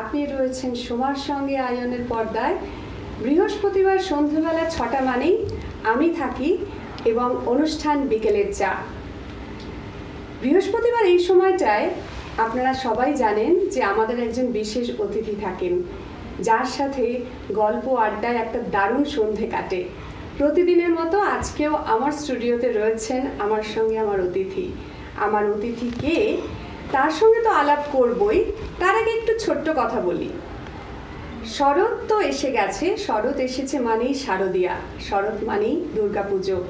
আপনি রয়েছেন সোমার সঙ্গে আয়নের পর্দায়। বৃহস্পতিবার সন্ধ্যেবেলা ছটা মানেই আমি থাকি এবং অনুষ্ঠান বিকেলের চা। বৃহস্পতিবার এই সময়টায় আপনারা সবাই জানেন যে আমাদের একজন বিশেষ অতিথি থাকেন, যার সাথে গল্প আড্ডায় একটা দারুণ সন্ধে কাটে। প্রতিদিনের মতো আজকেও আমার স্টুডিওতে রয়েছেন আমার সঙ্গে আমার অতিথি। আমার অতিথি কে? তার সঙ্গে তো আলাপ করবই। তার আগে একটু ছোট্ট কথা বলি। শরৎ তো এসে গেছে। শরৎ এসেছে মানেই শারদিয়া। শরৎ মানেই দুর্গাপুজো।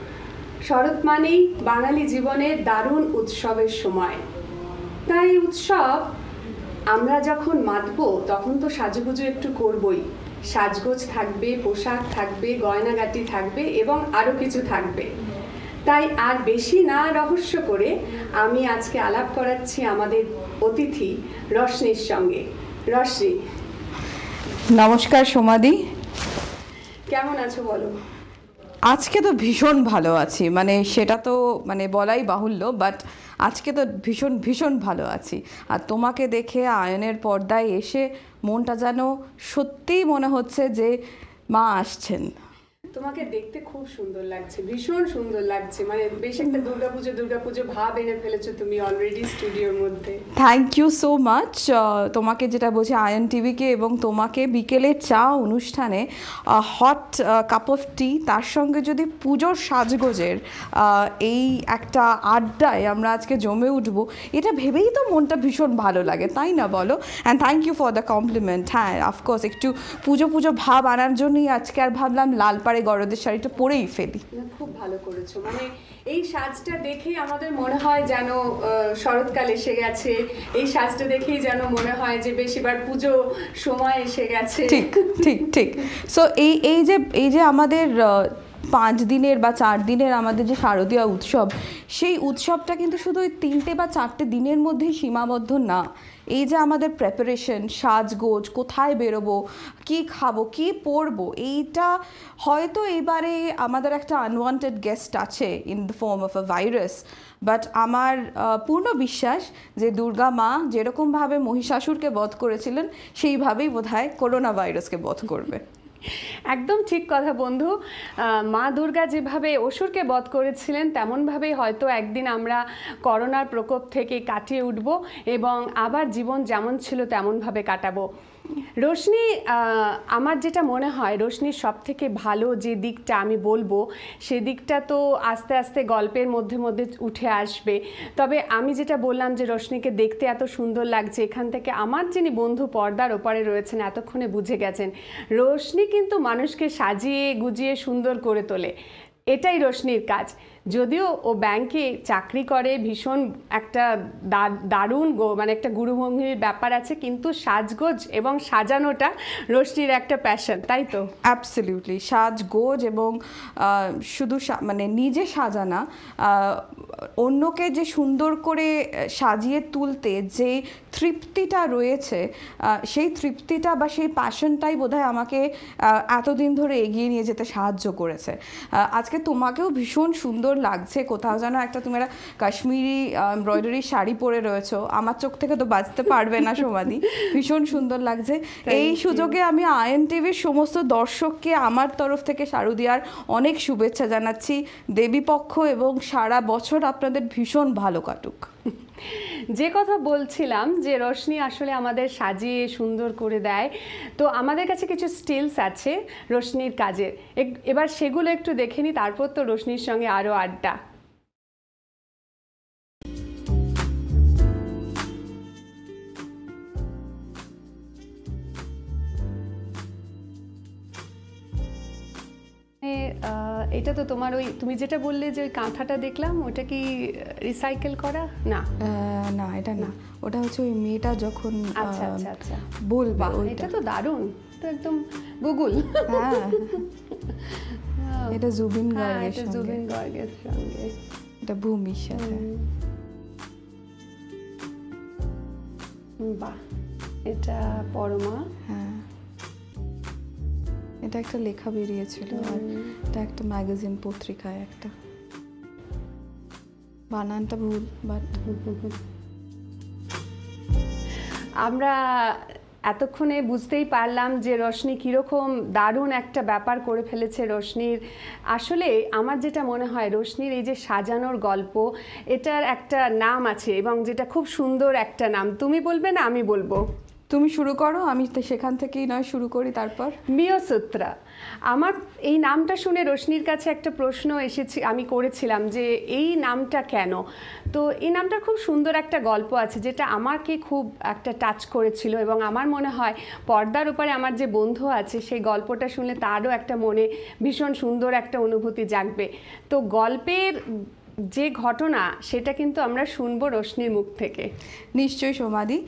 শরৎ মানেই বাঙালি জীবনের দারুণ উৎসবের সময়। তাই উৎসব আমরা যখন মাতব, তখন তো সাজুগুজু একটু করবই। সাজগোজ থাকবে, পোশাক থাকবে, গয়নাগাটি থাকবে এবং আরও কিছু থাকবে। তাই আর বেশি না রহস্য করে আমি আজকে আলাপ করাচ্ছি আমাদের অতিথি রশ্মির সঙ্গে। রশ্মি। নমস্কার সোমাদি। কেমন আছো বলো? আজকে তো ভীষণ ভালো আছি। মানে সেটা তো মানে বলাই বাহুল্য বাট আজকে তো ভীষণ ভীষণ ভালো আছি। আর তোমাকে দেখে আয়নের পর্দায় এসে মনটা যেন সত্যিই মনে হচ্ছে যে মা আসছেন। তোমাকে দেখতে খুব সুন্দর লাগছে, ভীষণ সুন্দর লাগছে। মানে বেশ একটা দুর্গাপুজো দুর্গাপুজো ভাব এনে ফেলেছো তুমি অলরেডি স্টুডিওর মধ্যে। থ্যাংক ইউ সো মাচ তোমাকে যেটা বলছি আয়ন টিভিকে এবং তোমাকে বিকেলের চা অনুষ্ঠানে হট কাপ অফ টি তার সঙ্গে যদি পুজোর সাজগোজের এই একটা আড্ডায় আমরা আজকে জমে উঠবো, এটা ভেবেই তো মনটা ভীষণ ভালো লাগে, তাই না বলো? And thank you for the compliment হ্যাঁ অফকোর্স একটু পুজো পুজো ভাব আনার জন্যই আজকে আর ভাবলাম লাল পাড়ে গরদের শাড়িটা পরেই ফেলি। খুব ভালো করেছ। মানে এই সাজটা দেখেই আমাদের মনে হয় যেন শরৎকাল এসে গেছে। এই সাজটা দেখেই যেন মনে হয় যে বেশ এবার পুজো সময় এসে গেছে। ঠিক ঠিক ঠিক। সো এই এই যে এই যে আমাদের পাঁচ দিনের বা চার দিনের আমাদের যে শারদীয় উৎসব সেই উৎসবটা কিন্তু শুধু ওই তিনটে বা চারটে দিনের মধ্যেই সীমাবদ্ধ না। এই যে আমাদের প্রেপারেশন সাজগোজ, কোথায় বেরোবো, কি খাব, কি পরবো, এইটা হয়তো এবারে আমাদের একটা আনওয়ান্টেড গেস্ট আছে in the form of a virus but আমার পূর্ণ বিশ্বাস যে দুর্গা মা যেরকমভাবে মহিষাসুরকে বধ করেছিলেন, সেইভাবেই বোধহয় করোনা ভাইরাসকে বধ করবে। একদম ঠিক কথা বন্ধু। মা দুর্গা যেভাবে অসুরকে বধ করেছিলেন, তেমনভাবেই হয়তো একদিন আমরা করোনার প্রকোপ থেকে কাটিয়ে উঠব এবং আবার জীবন যেমন ছিল তেমনভাবে কাটাবো। রোশনি আমার যেটা মনে হয়, রোশনির সব থেকে ভালো যে দিকটা আমি বলব, সে দিকটা তো আস্তে আস্তে গল্পের মধ্যে মধ্যে উঠে আসবে। তবে আমি যেটা বললাম যে রোশনিকে দেখতে এত সুন্দর লাগছে, এখান থেকে আমার যিনি বন্ধু পর্দার ওপারে রয়েছেন এতক্ষণে বুঝে গেছেন, রোশনি কিন্তু মানুষকে সাজিয়ে গুজিয়ে সুন্দর করে তোলে। এটাই রোশনির কাজ। যদিও ও ব্যাংকে চাকরি করে, ভীষণ একটা দারুণ মানে একটা গুরুভঙ্গির ব্যাপার আছে, কিন্তু সাজগোজ এবং সাজানোটা রোশনির একটা প্যাশন তাই তো? অ্যাবসলিউটলি সাজগোজ এবং শুধু মানে নিজে সাজানা অন্যকে যে সুন্দর করে সাজিয়ে তুলতে যে তৃপ্তিটা রয়েছে সেই তৃপ্তিটা বা সেই প্যাশনটাই বোধহয় আমাকে এতদিন ধরে এগিয়ে নিয়ে যেতে সাহায্য করেছে। আজকে তোমাকেও ভীষণ সুন্দর লাগছে। কোথাও যেন একটা তুমি একটা কাশ্মীরি এমব্রয়ডারি শাড়ি পরে রয়েছো। আমার চোখ থেকে তো বাঁচতে পারবে না সমাধি ভীষণ সুন্দর লাগছে। এই সুযোগে আমি আয়ন টিভির সমস্ত দর্শককে আমার তরফ থেকে শারদিয়ার অনেক শুভেচ্ছা জানাচ্ছি। দেবীপক্ষ এবং সারা বছর আপনাদের ভীষণ ভালো কাটুক। যে কথা বলছিলাম যে রোশনি আসলে আমাদের সাজিয়ে সুন্দর করে দেয়, তো আমাদের কাছে কিছু স্টিলস আছে রোশনির কাজের এবার সেগুলো একটু দেখে নিই তারপর তো রোশনির সঙ্গে আরও আড্ডা। এটা তো তোমার ওই তুমি যেটা বললে যে ওই কাঁথাটা দেখলাম ওটা কি রিসাইকেল করা? না। না এটা না। ওটা হচ্ছে ওই মেয়েটা যখন আচ্ছা আচ্ছা আচ্ছা। বলবে এটা তো দারুণ। তো একদম গুগল। হ্যাঁ। এটা জুবিন হ্যাঁ গার্গের এটা জুবিন গার্গের সঙ্গে। এটা ভূমির সাথে। বাহ এটা পরমা। হ্যাঁ। এটা একটা লেখা বেরিয়েছিল আর এটা একটা ম্যাগাজিন পত্রিকায় একটা। বানানটা ভুল বাট আমরা এতক্ষণে বুঝতেই পারলাম যে রশনি কীরকম দারুণ একটা ব্যাপার করে ফেলেছে রশনির। আসলে আমার যেটা মনে হয় রশনির এই যে সাজানোর গল্প এটার একটা নাম আছে এবং যেটা খুব সুন্দর একটা নাম। তুমি বলবে না আমি বলব। তুমি শুরু করো, আমি সেখান থেকেই নয়, শুরু করি তারপর। মিয়সূত্রা, আমার এই নামটা শুনে রোশনির কাছে একটা প্রশ্ন এসেছি, আমি করেছিলাম যে এই নামটা কেন? তো এই নামটার খুব সুন্দর একটা গল্প আছে, যেটা আমাকে খুব একটা টাচ করেছিল এবং আমার মনে হয় পর্দার উপরে আমার যে বন্ধু আছে, সেই গল্পটা শুনলে তারও একটা মনে ভীষণ সুন্দর একটা অনুভূতি জাগবে। তো গল্পের যে ঘটনা সেটা কিন্তু আমরা শুনব রশ্মির মুখ থেকে। নিশ্চয়ই সমাধি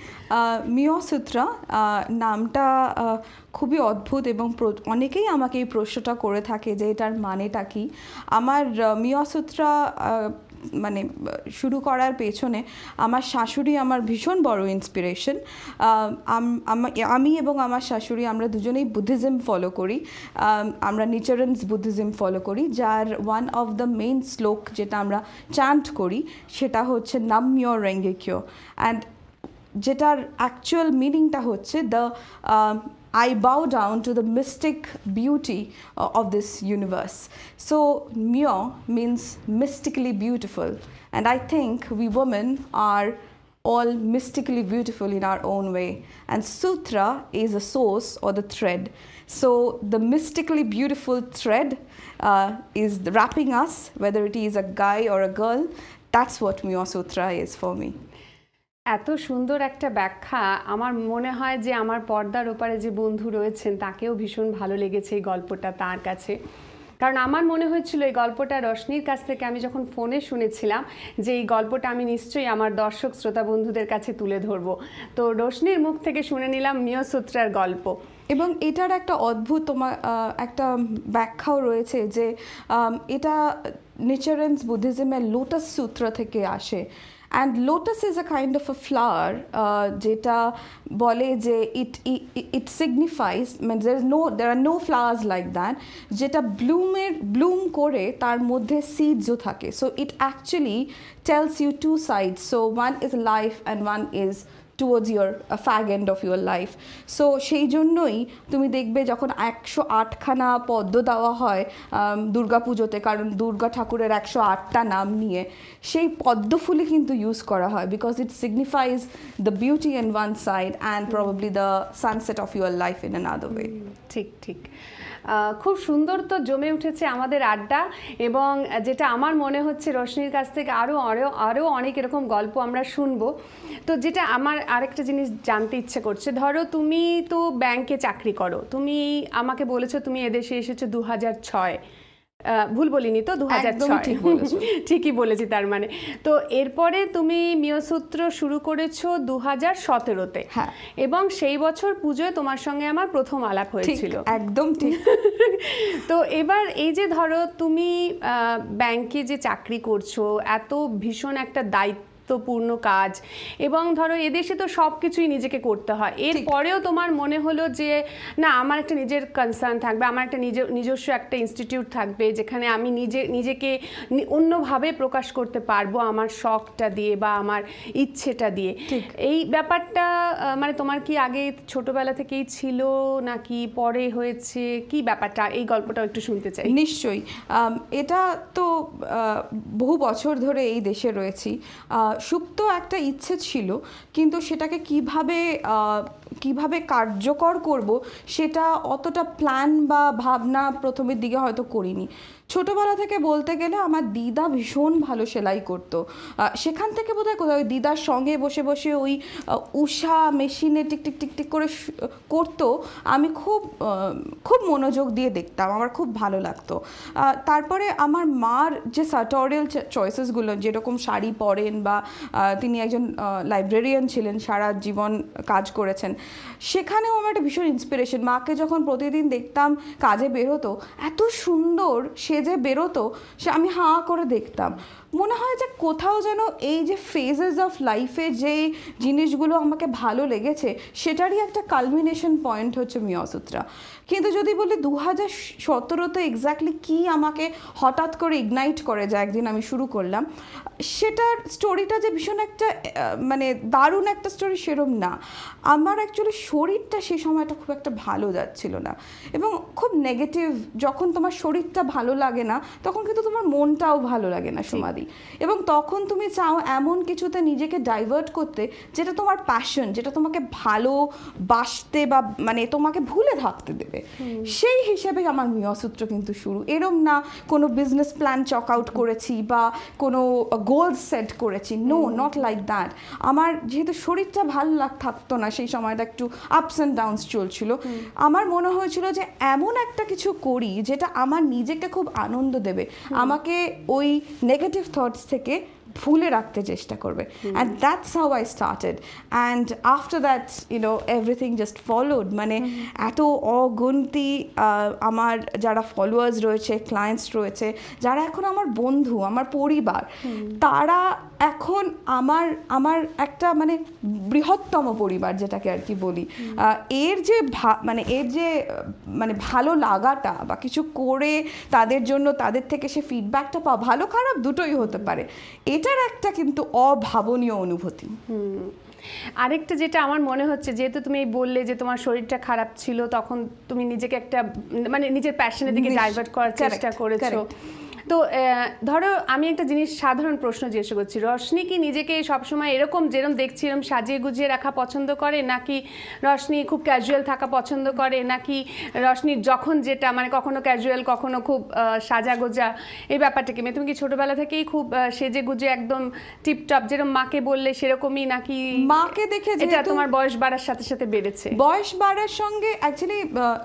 মিয়সূত্রা নামটা খুবই অদ্ভুত এবং অনেকেই আমাকে এই প্রশ্নটা করে থাকে যে এটার মানেটা কি? আমার মিয়সূত্রা মানে শুরু করার পেছনে আমার শাশুড়ি আমার ভীষণ বড় ইন্সপিরেশন আমি এবং আমার শাশুড়ি আমরা দুজনেই বুদ্ধিজম ফলো করি। আমরা নিচারেন্স বুদ্ধিজম ফলো করি, যার ওয়ান অফ দ্য মেইন শ্লোক যেটা আমরা চান্ট করি, সেটা হচ্ছে নাম্য রেঙ্গেকিও অ্যান্ড যেটার অ্যাকচুয়াল মিনিংটা হচ্ছে the I bow down to the mystic beauty uh, of this universe. So, Myo means mystically beautiful. And I think we women are all mystically beautiful in our own way. And Sutra is a source or the thread. So, the mystically beautiful thread uh, is wrapping us, whether it is a guy or a girl. That's what Myo Sutra is for me. এত সুন্দর একটা ব্যাখ্যা। আমার মনে হয় যে আমার পর্দার ওপারে যে বন্ধু রয়েছেন, তাকেও ভীষণ ভালো লেগেছে এই গল্পটা তার কাছে। কারণ আমার মনে হয়েছিল এই গল্পটা রশনির কাছ থেকে আমি যখন ফোনে শুনেছিলাম যে এই গল্পটা আমি নিশ্চয়ই আমার দর্শক, শ্রোতা বন্ধুদের কাছে তুলে ধরবো। তো রশনির মুখ থেকে শুনে নিলাম মিয়সূত্রার গল্প। এবং এটার একটা অদ্ভুত তোমার একটা ব্যাখ্যাও রয়েছে যে এটা নেচারেন্স বুদ্ধিজমের লোটাস সূত্র থেকে আসে। And lotus is a kind of a flower যেটা বলে যে ইট ইট সিগনিফাইজ মানে there no there are no flowers like that যেটা ব্লুমের ব্লুম করে তার মধ্যে সিডসও থাকে so it actually tells you two sides so one is life and one is towards your fag end of your life so সেই জন্যই তুমি দেখবে যখন একশো আটখানা পদ্ম দেওয়া হয় দুর্গা পুজোতে, কারণ দুর্গা ঠাকুরের একশো আটটা নাম নিয়ে, সেই পদ্ম ফুলই কিন্তু ইউজ করা হয় because it signifies the beauty in one side and probably the sunset of your life in another way ঠিক ঠিক। খুব সুন্দর তো জমে উঠেছে আমাদের আড্ডা এবং যেটা আমার মনে হচ্ছে রশ্মির কাছ থেকে আরও আরও আরও অনেক এরকম গল্প আমরা শুনব। তো যেটা আমার আরেকটা জিনিস জানতে ইচ্ছে করছে, ধরো তুমি তো ব্যাংকে চাকরি করো, তুমি আমাকে বলেছ তুমি এদেশে এসেছ দু হাজার ছয়। ভুল বলিনি তো দু ঠিকই বলেছি তার মানে। তো এরপরে তুমি মিয়সূত্র শুরু করেছ দু হাজার সতেরোতে। হ্যাঁ। এবং সেই বছর পুজোয় তোমার সঙ্গে আমার প্রথম আলাপ হয়েছিল। একদম ঠিক। তো এবার এই যে ধরো তুমি ব্যাংকে যে চাকরি করছ এত ভীষণ একটা দায়িত্বপূর্ণ কাজ। এবং ধরো এদেশে তো সব কিছুই নিজেকে করতে হয়। এরপরেও তোমার মনে হলো যে না আমার একটা নিজের কনসার্ন থাকবে আমার একটা নিজে নিজস্ব একটা ইনস্টিটিউট থাকবে যেখানে আমি নিজে নিজেকে অন্যভাবে প্রকাশ করতে পারব আমার শখটা দিয়ে বা আমার ইচ্ছেটা দিয়ে। এই ব্যাপারটা মানে তোমার কি আগে ছোটবেলা থেকেই ছিল নাকি পরে হয়েছে? কি ব্যাপারটা? এই গল্পটাও একটু শুনতে চাই। নিশ্চয়ই। এটা তো বহু বছর ধরে এই দেশে রয়েছি। সুপ্ত একটা ইচ্ছে ছিল, কিন্তু সেটাকে কীভাবে কীভাবে কার্যকর করব সেটা অতটা প্ল্যান বা ভাবনা প্রথমের দিকে হয়তো করিনি। ছোটবেলা থেকে বলতে গেলে আমার দিদা ভীষণ ভালো সেলাই করতো। সেখান থেকে বোধহয় কোথাও ওই দিদার সঙ্গে বসে বসে ওই উষা মেশিনে টিক টিক টিক টিক করে করতো। আমি খুব খুব মনোযোগ দিয়ে দেখতাম, আমার খুব ভালো লাগতো। তারপরে আমার মার যে সার্টোরিয়াল চয়েসেসগুলো যেরকম শাড়ি পরেন বা তিনি একজন লাইব্রেরিয়ান ছিলেন, সারা জীবন কাজ করেছেন, সেখানেও আমার একটা ভীষণ ইন্সপিরেশন মাকে যখন প্রতিদিন দেখতাম কাজে বেরোতো এত সুন্দর সেজে বেরোতো, সে আমি হাঁ করে দেখতাম। মনে হয় যে কোথাও যেন এই যে ফেজেস অফ লাইফে যে জিনিসগুলো আমাকে ভালো লেগেছে, সেটারই একটা কালমিনেশন পয়েন্ট হচ্ছে মিয়াসুত্রা। কিন্তু যদি বলি দু হাজার সতেরোতে এক্স্যাক্টলি কী আমাকে হঠাৎ করে ইগনাইট করে যায় একদিন আমি শুরু করলাম সেটার স্টোরিটা যে ভীষণ একটা মানে দারুণ একটা স্টোরি সেরম না। আমার অ্যাকচুয়ালি শরীরটা সেই সময়টা খুব একটা ভালো যাচ্ছিল না। এবং খুব নেগেটিভ যখন তোমার শরীরটা ভালো লাগে না তখন কিন্তু তোমার মনটাও ভালো লাগে না সমাধি এবং তখন তুমি চাও এমন কিছুতে নিজেকে ডাইভার্ট করতে যেটা তোমার প্যাশন যেটা তোমাকে ভালো বাসতে বা মানে তোমাকে ভুলে থাকতে দেবে। সেই হিসেবে আমার মিয়সূত্র কিন্তু শুরু। এরম না কোনো বিজনেস প্ল্যান চক আউট করেছি বা কোনো গোল সেট করেছি। নো নট লাইক দ্যাট আমার যেহেতু শরীরটা ভালো লাগ থাকতো না সেই সময়টা একটু আপস অ্যান্ড ডাউনস চলছিল। আমার মনে হয়েছিল যে এমন একটা কিছু করি যেটা আমার নিজেকে খুব আনন্দ দেবে। আমাকে ওই নেগেটিভ থটস থেকে ভুলে রাখতে চেষ্টা করবে। And that's how I started and after that you know everything just followed মানে এত অগুন্তি আমার যারা ফলোয়ার্স রয়েছে ক্লায়েন্টস রয়েছে যারা এখন আমার বন্ধু আমার পরিবার তারা এখন আমার আমার একটা মানে বৃহত্তম পরিবার যেটাকে আর কি বলি। এর যে ভা- মানে এর যে মানে ভালো লাগাটা বা কিছু করে তাদের জন্য তাদের থেকে সে ফিডব্যাকটা পাওয়া ভালো খারাপ দুটোই হতে পারে। এটার একটা কিন্তু অভাবনীয় অনুভূতি হুম। আরেকটা যেটা আমার মনে হচ্ছে যেহেতু তুমি এই বললে যে তোমার শরীরটা খারাপ ছিল তখন তুমি নিজেকে একটা মানে নিজের প্যাশনের দিকে ডাইভার্ট করার চেষ্টা করেছ. তো ধরো আমি একটা জিনিস সাধারণ প্রশ্ন জিজ্ঞেস করছি। রশনি কি নিজেকে সবসময় এরকম যেরকম দেখছি এরকম সাজিয়ে গুজিয়ে রাখা পছন্দ করে? নাকি রশনি খুব ক্যাজুয়াল থাকা পছন্দ করে? নাকি রশনির যখন যেটা মানে কখনো ক্যাজুয়াল কখনো খুব সাজা গোজা এই ব্যাপারটা কি মানে তুমি কি ছোটবেলা থেকেই খুব সেজে গুজে একদম টিপটপ যেরকম মাকে বললে সেরকমই নাকি মাকে দেখে যেটা তোমার বয়স বাড়ার সাথে সাথে বেড়েছে? বয়স বাড়ার সঙ্গে অ্যাকচুয়ালি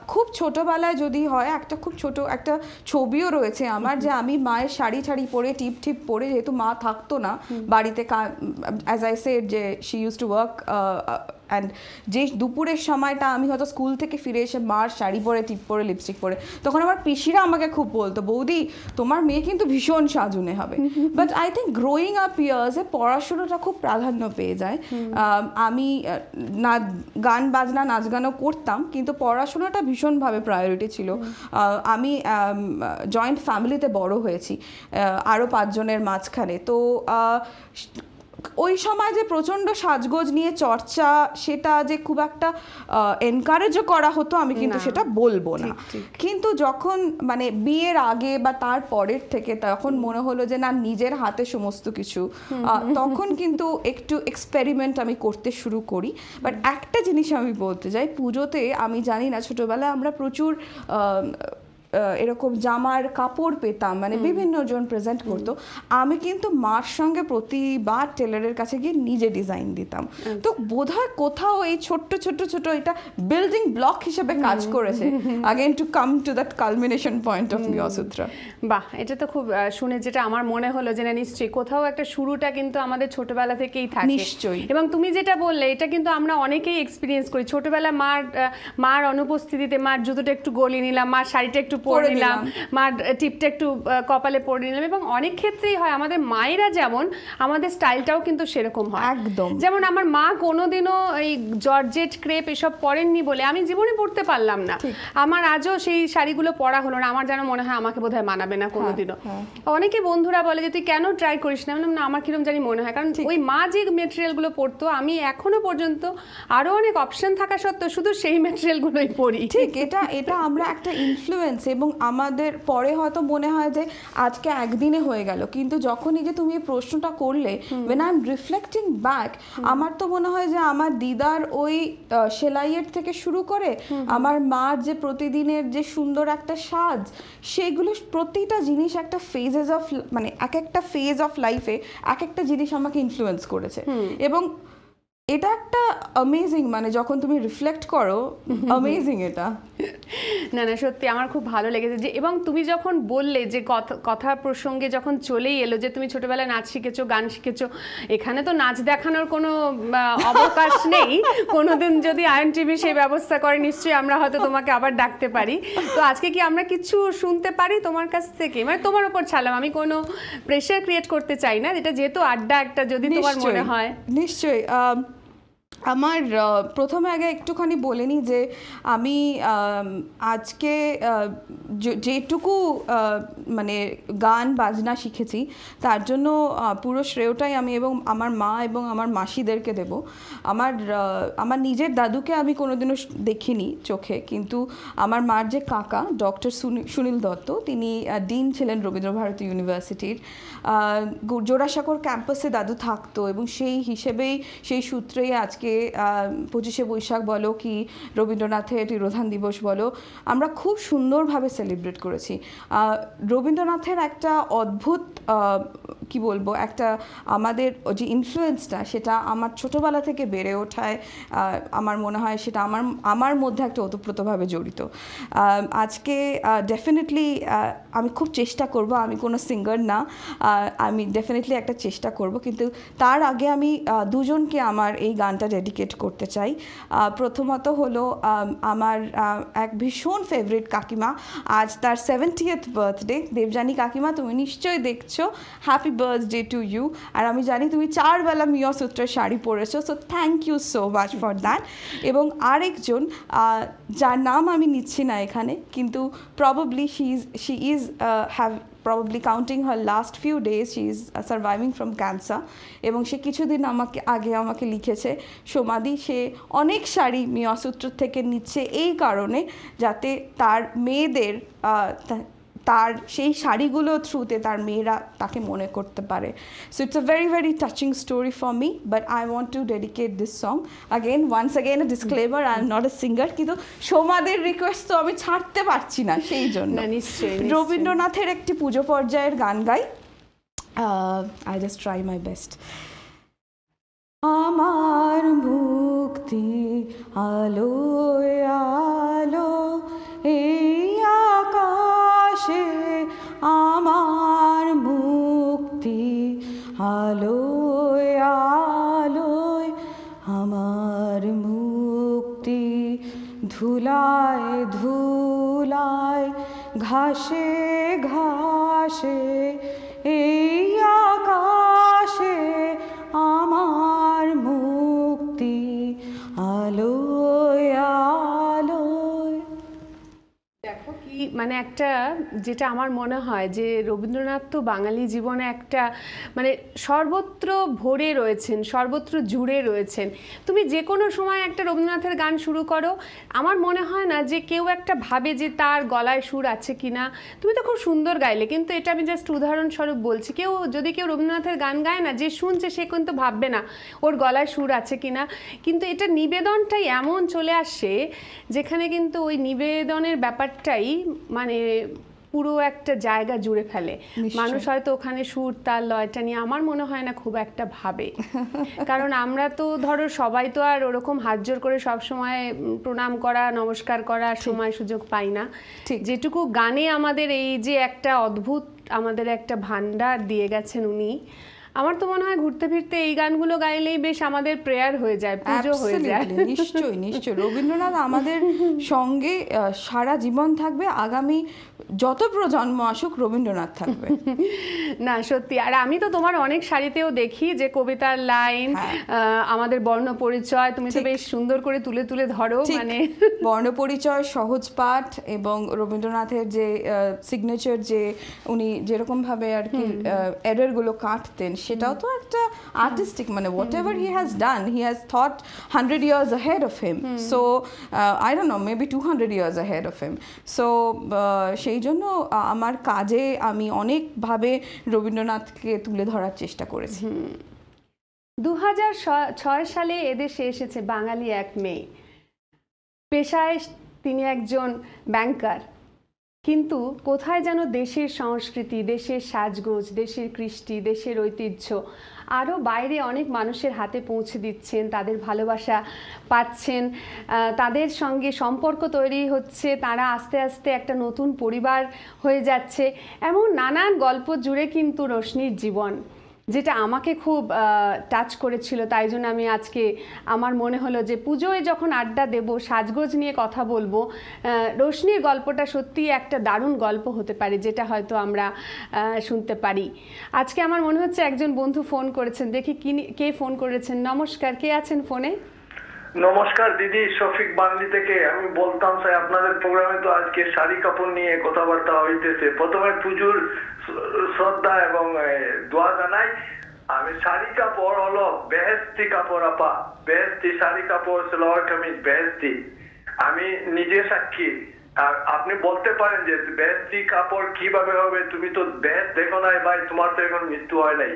খুব ছোটবেলায় যদি হয় একটা খুব ছোট একটা ছবিও রয়েছে আমার যে আমি মায়ের শাড়ি ছাড়ি পরে টিপ টিপ পরে যেহেতু মা থাকতো না বাড়িতে অ্যাজ আই সেড যে she use to work and যে দুপুরের সময়টা আমি হয়তো স্কুল থেকে ফিরে এসে মার শাড়ি পরে টিপ পরে লিপস্টিক পরে তখন আমার পিসিরা আমাকে খুব বলতো বৌদি তোমার মেয়ে কিন্তু ভীষণ সাজুনে হবে। But I think growing up ইয়ার্সে পড়াশুনোটা খুব প্রাধান্য পেয়ে যায়। আমি না গান বাজনা নাচ গানও করতাম কিন্তু পড়াশোনাটা ভীষণভাবে প্রায়োরিটি ছিল। আমি জয়েন্ট ফ্যামিলিতে বড় হয়েছি আরও পাঁচজনের মাঝখানে। তো ওই সময় যে প্রচণ্ড সাজগোজ নিয়ে চর্চা সেটা যে খুব একটা এনকারেজও করা হতো আমি কিন্তু সেটা বলব না। কিন্তু যখন মানে বিয়ের আগে বা তার পরের থেকে তখন মনে হলো যে না নিজের হাতে সমস্ত কিছু তখন কিন্তু একটু এক্সপেরিমেন্ট আমি করতে শুরু করি। বাট একটা জিনিস আমি বলতে চাই পুজোতে আমি জানি না ছোটবেলায় আমরা প্রচুর এরকম জামার কাপড় পেতাম মানে বিভিন্ন জন প্রেজেন্ট করতো। আমি কিন্তু মার সঙ্গে প্রতিবার টেলারের কাছে গিয়ে নিজে ডিজাইন দিতাম। তো বোধহয় কোথাও এই ছোট্ট ছোট্ট ছোট এটা বিল্ডিং ব্লক হিসেবে কাজ করেছে। Again to come to that culmination point of Miasutra বাহ এটা তো খুব শুনে যেটা আমার মনে হলো যে না নিশ্চয়ই কোথাও একটা শুরুটা কিন্তু আমাদের ছোটবেলা থেকেই থাকে। নিশ্চয়ই। এবং তুমি যেটা বললে এটা কিন্তু আমরা অনেকেই এক্সপিরিয়েন্স করি। ছোটবেলা মার মার অনুপস্থিতিতে মার জুতোটা একটু গলিয়ে নিলাম মার শাড়িটা একটু পরে নিলাম। মার টিপটা একটু কপালে পরে নিলাম এবং অনেক ক্ষেত্রেই হয় আমাদের মায়েরা যেমন আমাদের স্টাইলটাও কিন্তু সেরকম হয়। একদম। যেমন আমার মা কোনোদিনও এই জর্জেট ক্রেপ এসব পরেননি বলে আমি জীবনে পড়তে পারলাম না। আমার আজও সেই শাড়িগুলো পরা হলো না আমার যেন মনে হয় আমাকে বোধহয় মানাবে না কোনোদিনও। হ্যাঁ। অনেকে বন্ধুরা বলে যে তুই কেন ট্রাই করিস না? বললাম, না আমার কিরম জানি মনে হয়। কারণ ওই মা যে মেটেরিয়ালগুলো পরতো আমি এখনও পর্যন্ত আরও অনেক অপশন থাকা সত্ত্বেও শুধু সেই মেটেরিয়ালগুলোই পরি। ঠিক এটা এটা আমরা একটা ইনফ্লুয়েন্স এবং আমাদের পরে হয়তো মনে হয় যে আজকে একদিনে হয়ে গেল। কিন্তু যখনই যে তুমি এই প্রশ্নটা করলে when I am reflecting back আমার তো মনে হয় যে আমার দিদার ওই সেলাইয়ের থেকে শুরু করে আমার মার যে প্রতিদিনের যে সুন্দর একটা সাজ সেগুলো প্রতিটা জিনিস একটা ফেজেস অফ মানে এক একটা ফেজ অফ লাইফে এক একটা জিনিস আমাকে ইনফ্লুয়েন্স করেছে। এবং এটা একটা অ্যামেজিং মানে যখন তুমি রিফ্লেক্ট করো অ্যামেজিং এটা। না না সত্যি আমার খুব ভালো লেগেছে যে এবং তুমি যখন বললে যে কথা প্রসঙ্গে যখন চলেই এলো যে তুমি ছোটবেলায় নাচ শিখেছো গান শিখেছো এখানে তো নাচ দেখানোর কোনো অবকাশ নেই। কোনোদিন যদি আয়ন টিভি সেই ব্যবস্থা করে নিশ্চয়ই আমরা হয়তো তোমাকে আবার ডাকতে পারি। তো আজকে কি আমরা কিছু শুনতে পারি তোমার কাছ থেকে? মানে তোমার উপর ছাড়লাম আমি কোনো প্রেশার ক্রিয়েট করতে চাই না এটা যেহেতু আড্ডা একটা যদি তোমার মনে হয়। নিশ্চয়ই আমার প্রথমে আগে একটুখানি বলে নিই যে আমি আজকে যেটুকু মানে গান, বাজনা শিখেছি, তার জন্য পুরো শ্রেয়টাই আমি এবং আমার মা এবং আমার মাসিদেরকে দেব। আমার আমার নিজের দাদুকে আমি কোনোদিনও দেখিনি চোখে, কিন্তু আমার মার যে কাকা, ডক্টর সুনীল দত্ত, তিনি ডিন ছিলেন রবীন্দ্রভারতী ইউনিভার্সিটির। জোড়াসাঁকোর ক্যাম্পাসে দাদু থাকতো এবং সেই হিসেবেই, সেই সূত্রেই আজকে পঁচিশে বৈশাখ বলো কি রবীন্দ্রনাথের তিরোধান দিবস বলো, আমরা খুব সুন্দরভাবে সেলিব্রেট করেছি। রবীন্দ্রনাথের একটা অদ্ভুত কি বলব, একটা আমাদের যে ইনফ্লুয়েন্সটা সেটা আমার ছোটোবেলা থেকে বেড়ে ওঠায় আমার মনে হয় সেটা আমার আমার মধ্যে একটা ওতপ্রোতভাবে জড়িত। আজকে ডেফিনেটলি আমি খুব চেষ্টা করব, আমি কোনো সিঙ্গার না আমি ডেফিনেটলি একটা চেষ্টা করব, কিন্তু তার আগে আমি দুজনকে আমার এই গানটা ডেডিকেট করতে চাই। প্রথমত হলো আমার এক ভীষণ ফেভারিট কাকিমা। আজ তার সেভেন্টিয়েথ বার্থডে দেবজানী কাকিমা, তুমি নিশ্চয়ই দেখছ। হ্যাপি বার্থডে টু ইউ আর আমি জানি তুমি চারবেলা মিয়া সূত্রের sari পরেছো so thank you so much for that এবং আরেকজন যার নাম আমি নিচ্ছি না এখানে, কিন্তু probably she is she is have probably counting her last few days she is surviving from cancer এবং সে কিছুদিন আমাকে, আগে আমাকে লিখেছে, সোমাদি, সে অনেক শাড়ি মিয়াসূত্র থেকে নিচ্ছে এই কারণে যাতে তার মেয়েদের তার সেই শাড়িগুলো থ্রুতে তার মেয়েরা তাকে মনে করতে পারে। So it's a very very touching story for me but I want to dedicate this song again once again disclaimer I am not a singer কিন্তু সোমাদের রিকোয়েস্ট তো আমি ছাড়তে পারছি না সেই জন্য। রবীন্দ্রনাথের একটি পুজো পর্যায়ের গান গাই। I just try my best আমার মুক্তি আলো আলো আলোয় আমার মুক্তি ধুলায় ধুলায় ঘাসে ঘাসে এই মানে একটা যেটা আমার মনে হয় যে রবীন্দ্রনাথ তো বাঙালি জীবনে একটা মানে সর্বত্র ভরে রয়েছেন, সর্বত্র জুড়ে রয়েছেন। তুমি যে কোনো সময় একটা রবীন্দ্রনাথের গান শুরু করো। আমার মনে হয় না যে কেউ একটা ভাবে যে তার গলায় সুর আছে কি না তুমি তো খুব সুন্দর গাইলে, কিন্তু এটা আমি জাস্ট উদাহরণস্বরূপ বলছি। কেউ, যদি কেউ রবীন্দ্রনাথের গান গায় না, যে শুনছে সে কিন্তু ভাববে না ওর গলায় সুর আছে কিনা। কিন্তু এটা নিবেদনটাই এমন চলে আসে, যেখানে কিন্তু ওই নিবেদনের ব্যাপারটাই মানে পুরো একটা জায়গা জুড়ে ফেলে। মানুষ হয়তো ওখানে সুর তাল লয়টা নিয়ে আমার মনে হয় না খুব একটা ভাবে। কারণ আমরা তো ধরো সবাই তো আর ওরকম হাত জোর করে সবসময় প্রণাম করা নমস্কার করা সময় সুযোগ পাই না। যেটুকু গানে আমাদের এই যে একটা অদ্ভুত আমাদের একটা ভান্ডার দিয়ে গেছেন উনি আমার তো মনে হয় ঘুরতে ফিরতে এই গানগুলো গাইলেই বেশ আমাদের প্রেয়ার হয়ে যায় পুজো হয়ে যায়। নিশ্চয়ই নিশ্চয়ই। রবীন্দ্রনাথ আমাদের সঙ্গে আহ, সারা জীবন থাকবে। আগামী যত প্রজন্ম আসুক রবীন্দ্রনাথ থাকবে। না সত্যি। আর আমি তো তোমার অনেক শাড়িতেও দেখি যে কবিতার লাইন হ্যাঁ। আমাদের বর্ণ পরিচয় তুমি তো বেশ সুন্দর করে তুলে তুলে ধরো। মানে। বর্ণপরিচয় সহজ পাঠ এবং রবীন্দ্রনাথের যে সিগনেচার যে উনি যেরকম ভাবে আর কি গুলো কাটতেন সেটাও তো একটা আর্টিস্টিক মানে whatever he has done he has thought hundred years ahead of him. so uh, I don't know maybe 200 years ahead of him. So uh, সেই জন্য আমার কাজে আমি অনেকভাবে রবীন্দ্রনাথকে তুলে ধরার চেষ্টা করেছি। দু ছয় সালে এদেশে এসেছে বাঙালি এক মেয়ে। পেশায় তিনি একজন ব্যাংকার কিন্তু কোথায় যেন দেশের সংস্কৃতি, দেশের সাজগোজ, দেশের কৃষ্টি, দেশের ঐতিহ্য আরও বাইরে অনেক মানুষের হাতে পৌঁছে দিচ্ছেন, তাদের ভালোবাসা পাচ্ছেন তাদের সঙ্গে সম্পর্ক তৈরি হচ্ছে, তারা আস্তে আস্তে একটা নতুন পরিবার হয়ে যাচ্ছে। এমন নানান গল্প জুড়ে কিন্তু রশ্মির জীবন। যেটা আমাকে খুব টাচ করেছিল, তাই জন্য আমি আজকে আমার মনে হলো যে পুজোয় যখন আড্ডা দেব, সাজগোজ নিয়ে কথা বলব রোশনির গল্পটা সত্যিই একটা দারুণ গল্প হতে পারে, যেটা হয়তো আমরা শুনতে পারি। আজকে আমার মনে হচ্ছে একজন বন্ধু ফোন করেছেন, দেখি কি ফোন করেছেন। নমস্কার, কে আছেন ফোনে নমস্কার, দিদি শফিক বাংলি থেকে। আমি বলতাম, স্যার, আপনাদের প্রোগ্রামে তো আজকে শাড়ি কাপড় নিয়ে কথাবার্তা হইতেছে। প্রথমে পুজোর শ্রদ্ধা এবং দোয়া জানাই। আমি শাড়ি কাপড় হলো বেহেস্তি কাপড়, আপা। বেহেস্তি শাড়ি কাপড় সালোয়ার কামিজ বেহেস্তি আমি নিজে সাক্ষী। আর আপনি বলতে পারেন যে বেহেস্তি কাপড় কীভাবে হবে? তুমি তো বেহেস দেখো নাই ভাই, তোমার তো এখন মৃত্যু হয় নাই।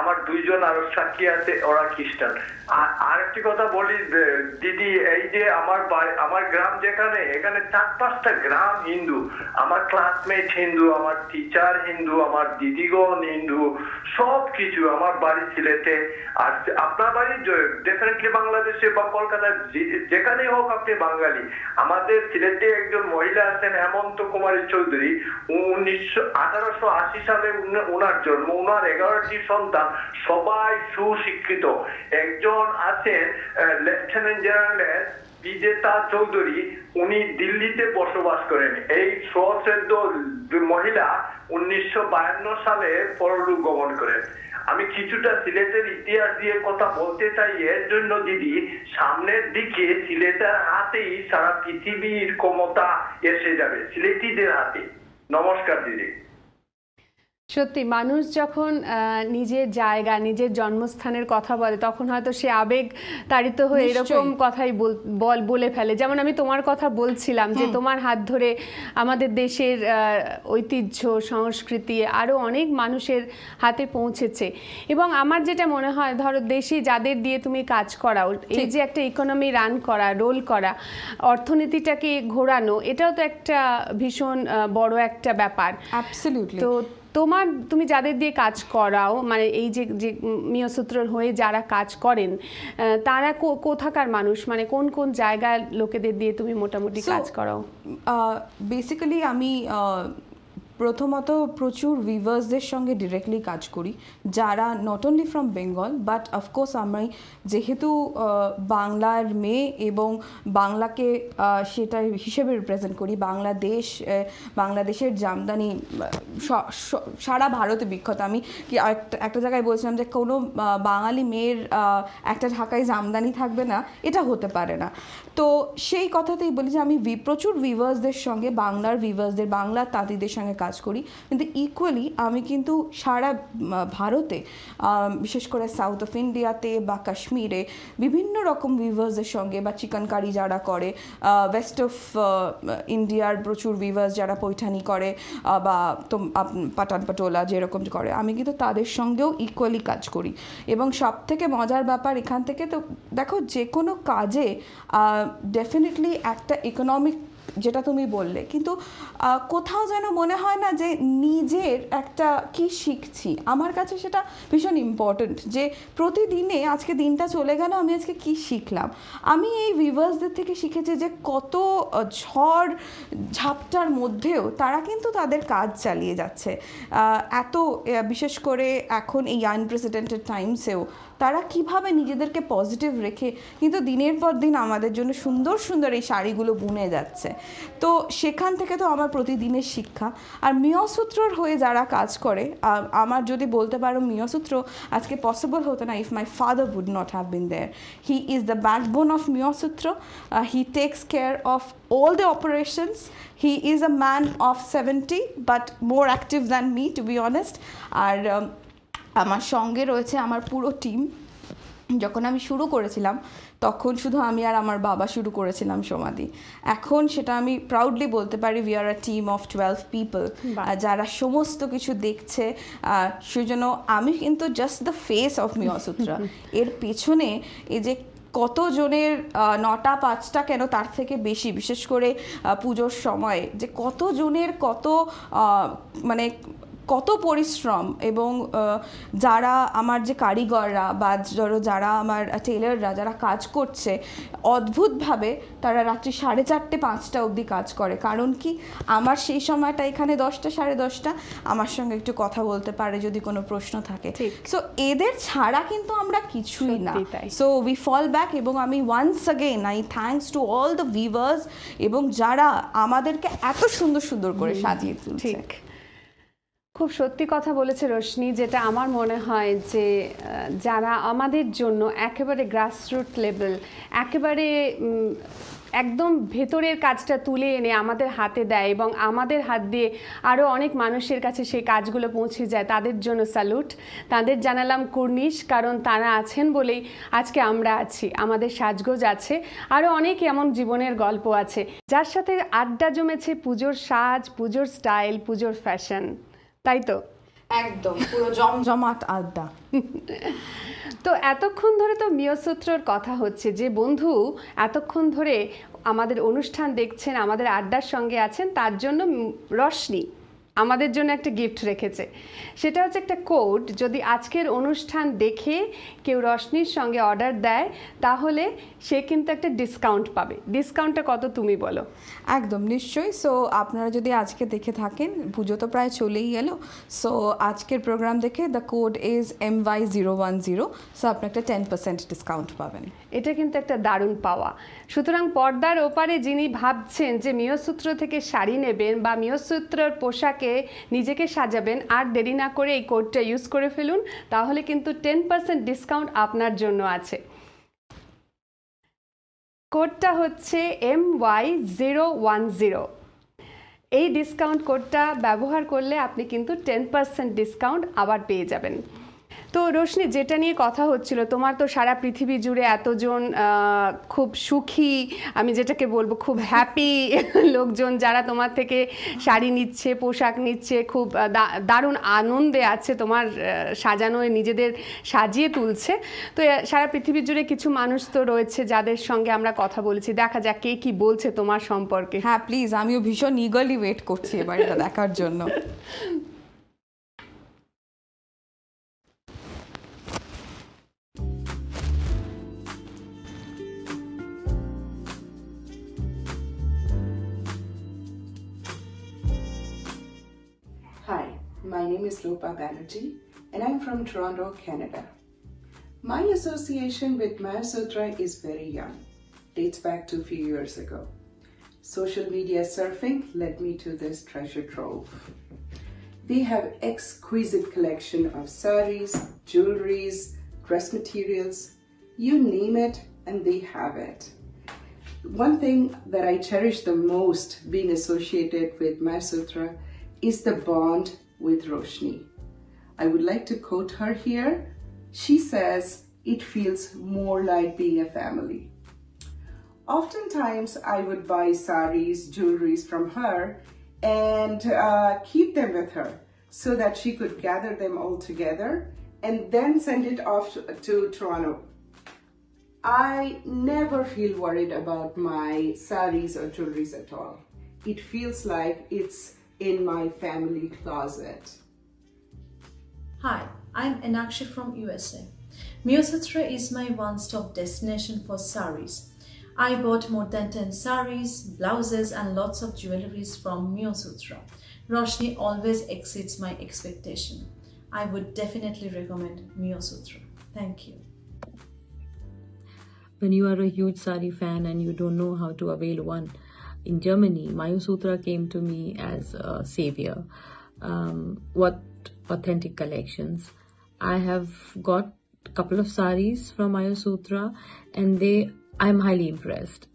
আমার দুইজন আরও সাক্ষী আছে, ওরা খ্রিস্টান। আর আরেকটি কথা বলি দিদি, এই যে আমার আমার গ্রাম যেখানে, এখানে চার পাঁচটা গ্রাম হিন্দু। আমার ক্লাসমেট হিন্দু, আমার টিচার হিন্দু, আমার দিদিগণ হিন্দু সব কিছু আমার বাড়ি সিলেটে। আর আপনার বাড়ি ডেফিনেটলি বাংলাদেশে বা কলকাতায় যেখানেই হোক আপনি বাঙালি। আমাদের সিলেটে একজন মহিলা আছেন হেমন্ত কুমারী চৌধুরী। উনিশশো আঠারোশো আশি সালে ওনার জন্ম ওনার এগারোটি সন্তান সবাই সুশিক্ষিত। একজন আছেন লেফটেন্যান্ট জেনারেল বিজেতা চৌধুরী, উনি দিল্লিতে বসবাস করেন। এই মহিলা উনিশশো বায়ান্ন সালে পরলোক গমন করেন। আমি কিছুটা সিলেটের ইতিহাস দিয়ে কথা বলতে চাই, এর জন্য দিদি, সামনের দিকে সিলেটের হাতেই সারা পৃথিবীর ক্ষমতা এসে যাবে, সিলেটিদের হাতে। নমস্কার দিদি। সত্যি মানুষ যখন নিজের জায়গা নিজের জন্মস্থানের কথা বলে তখন হয়তো সে আবেগ তাড়িত হয়ে এরকম কথাই বল- বল ফেলে। যেমন আমি তোমার কথা বলছিলাম যে তোমার হাত ধরে আমাদের দেশের ঐতিহ্য সংস্কৃতি আরও অনেক মানুষের হাতে পৌঁছেছে। এবং আমার যেটা মনে হয় ধরো দেশে যাদের দিয়ে তুমি কাজ করাও এই যে একটা ইকোনমি রান করা রোল করা অর্থনীতিটাকে ঘোরানো এটাও তো একটা ভীষণ বড় একটা ব্যাপার। তো তোমার তুমি যাদের দিয়ে কাজ করাও মানে এই যে যে মিয়সূত্রর হয়ে যারা কাজ করেন তারা কোথাকার মানুষ? মানে কোন কোন জায়গার লোকেদের দিয়ে তুমি মোটামুটি কাজ করাও? বেসিক্যালি আমি প্রথমত প্রচুর ভিভার্সদের সঙ্গে ডিরেক্টলি কাজ করি, যারা not only from Bengal but of course আমি যেহেতু বাংলার মেয়ে এবং বাংলাকে সেটা হিসেবে রিপ্রেজেন্ট করি, বাংলাদেশ বাংলাদেশের জামদানি সারা ভারতে বিখ্যাত। আমি কি একটা জায়গায় বলছিলাম যে কোনো বাঙালি মেয়ের একটা ঢাকায় জামদানি থাকবে না, এটা হতে পারে না। তো সেই কথাতেই বলি যে আমি প্রচুর ভিভার্সদের সঙ্গে, বাংলার ভিভার্সদের বাংলার তাঁতিদের সঙ্গে কাজ করি। কিন্তু ইকুয়ালি আমি কিন্তু সারা ভারতে বিশেষ করে সাউথ অফ ইন্ডিয়াতে বা কাশ্মীরে বিভিন্ন রকম ভিভার্সদের সঙ্গে বা চিকেন কারি যারা করে ওয়েস্ট অফ ইন্ডিয়ার প্রচুর ভিভার্স যারা পৈঠানি করে বা তো পাঠান পাটোলা যেরকম করে, আমি কিন্তু তাদের সঙ্গেও ইকুয়ালি কাজ করি। এবং সব থেকে মজার ব্যাপার এখান থেকে তো, দেখো যে কোনো কাজে ডেফিনেটলি একটা ইকোনমিক যেটা তুমি বললে। কিন্তু কোথাও যেন মনে হয় না যে নিজের একটা কি শিখছি। আমার কাছে সেটা ভীষণ ইম্পর্ট্যান্ট যে প্রতিদিনে আজকে দিনটা চলে গেল, আমি আজকে কি শিখলাম? আমি এই ভিভার্সদের থেকে শিখেছি যে কত ঝড় ঝাপটার মধ্যেও তারা কিন্তু তাদের কাজ চালিয়ে যাচ্ছে। এত বিশেষ করে এখন এই আনপ্রেসিডেন্টেড টাইমসেও তারা কীভাবে নিজেদেরকে পজিটিভ রেখে কিন্তু দিনের পর দিন আমাদের জন্য সুন্দর সুন্দর এই শাড়িগুলো বুনে যাচ্ছে। তো সেখান থেকে তো আমার প্রতিদিনের শিক্ষা। আর মিয়সূত্রর হয়ে যারা কাজ করে আমার যদি বলতে পারো মিয়সূত্র আজকে পসিবল হতো না if my father would not have been there he is the backbone of Miasutra. He takes care of all the operations he is a man of 70, but more active than me, to be honest. আর um, আমার সঙ্গে রয়েছে আমার পুরো team যখন আমি শুরু করেছিলাম তখন শুধু আমি আর আমার বাবা শুরু করেছিলাম সমাধি। এখন সেটা আমি প্রাউডলি বলতে পারি we are a team of twelve people. যারা সমস্ত কিছু দেখছে সেজন্য আমি কিন্তু just the face of Miasutra এর পেছনে এই যে কতজনের নটা পাঁচটা কেন তার থেকে বেশি বিশেষ করে পুজোর সময় যে কতজনের কত মানে কত পরিশ্রম এবং যারা আমার যে কারিগররা বা ধরো যারা আমার টেলাররা যারা কাজ করছে অদ্ভুতভাবে তারা রাত্রি সাড়ে চারটে পাঁচটা অবধি কাজ করে। কারণ কি? আমার সেই সময়টা এখানে দশটা সাড়ে দশটা আমার সঙ্গে একটু কথা বলতে পারে যদি কোনো প্রশ্ন থাকে। সো এদের ছাড়া কিন্তু আমরা কিছুই না। সো উই ফল ব্যাক এবং আমি once again I thanks to all the viewers এবং যারা আমাদেরকে এত সুন্দর সুন্দর করে সাজিয়ে তুলছে। ঠিক। খুব সত্যি কথা বলেছে রশ্মি যেটা আমার মনে হয় যে যারা আমাদের জন্য একেবারে গ্রাসরুট লেভেল একেবারে একদম ভেতরের কাজটা তুলে এনে আমাদের হাতে দেয় এবং আমাদের হাত দিয়ে আরও অনেক মানুষের কাছে সেই কাজগুলো পৌঁছে যায়, তাদের জন্য স্যালুট তাদের জানালাম কুর্নিশ, কারণ তারা আছেন বলেই আজকে আমরা আছি, আমাদের সাজগোজ আছে। আরও অনেক এমন জীবনের গল্প আছে, যার সাথে আড্ডা জমেছে পুজোর সাজ, পুজোর স্টাইল পুজোর ফ্যাশন তাই তো? একদম পুরো জমজমাট আড্ডা। তো এতক্ষণ ধরে তো মিয়সূত্রর কথা হচ্ছে যে বন্ধু এতক্ষণ ধরে আমাদের অনুষ্ঠান দেখছেন আমাদের আড্ডার সঙ্গে আছেন তার জন্য রশ্মি রশনি। আমাদের জন্য একটা গিফট রেখেছে। সেটা হচ্ছে একটা কোড যদি আজকের অনুষ্ঠান দেখে কেউ রশনির সঙ্গে অর্ডার দেয় তাহলে সে কিন্তু একটা ডিসকাউন্ট পাবে। ডিসকাউন্টটা কত তুমি বলো? একদম নিশ্চয়ই। সো আপনারা যদি আজকে দেখে থাকেন পুজো তো প্রায় চলেই এলো সো আজকের প্রোগ্রাম দেখে the code is M Y zero one zero so আপনি একটা টেন পার্সেন্ট ডিসকাউন্ট পাবেন। এটা কিন্তু একটা দারুণ পাওয়া। সুতরাং পর্দার ওপারে যিনি ভাবছেন যে মিয়সূত্র থেকে শাড়ি নেবেন বা মিয়সূত্রর পোশাকে নিজেকে সাজাবেন আর দেরি না করে এই কোডটা ইউজ করে ফেলুন, তাহলে কিন্তু টেন পার্সেন্ট ডিসকাউন্ট আপনার জন্য আছে। কোডটা হচ্ছে M Y zero one zero এই ডিসকাউন্ট কোডটা ব্যবহার করলে আপনি কিন্তু টেন পার্সেন্ট ডিসকাউন্ট আবার পেয়ে যাবেন। তো রোশনি যেটা নিয়ে কথা হচ্ছিল তোমার তো সারা পৃথিবী জুড়ে এতজন খুব সুখী আমি যেটাকে বলব খুব হ্যাপি লোকজন যারা তোমার থেকে শাড়ি নিচ্ছে পোশাক নিচ্ছে খুব দারুণ আনন্দে আছে তোমার আহ, সাজানোয় নিজেদের সাজিয়ে তুলছে। তো সারা পৃথিবী জুড়ে কিছু মানুষ তো রয়েছে যাদের সঙ্গে আমরা কথা বলেছি। দেখা যাক কে কি বলছে তোমার সম্পর্কে। হ্যাঁ প্লিজ আমিও ভীষণ ইগলি ওয়েট করছি এবার এটা দেখার জন্য। my name is Lopa Banerjee and I'm from Toronto, Canada. My association with Maya Sutra is very young, dates back to a few years ago. Social media surfing led me to this treasure trove. They have exquisite collection of saris, jewelries, dress materials, you name it and they have it. One thing that I cherish the most being associated with Maya Sutra is the bond with Roshni. I would like to quote her here. She says, It feels more like being a family. Oftentimes, I would buy saris, jewelries from her and uh, keep them with her so that she could gather them all together and then send it off to, to Toronto. I never feel worried about my saris or jewelries at all. It feels like it's in my family closet. Hi, I'm Enakshi from USA. Miosutra is my one-stop destination for saris. I bought more than 10 saris, blouses and lots of jewelries from Miosutra. Roshni always exceeds my expectation. I would definitely recommend Miosutra. Thank you. when you are a huge sari fan and you don't know how to avail one in germany mayusutra came to me as a savior. Um, what authentic collections. I have got a couple of saris from mayusutra and they i'm highly impressed.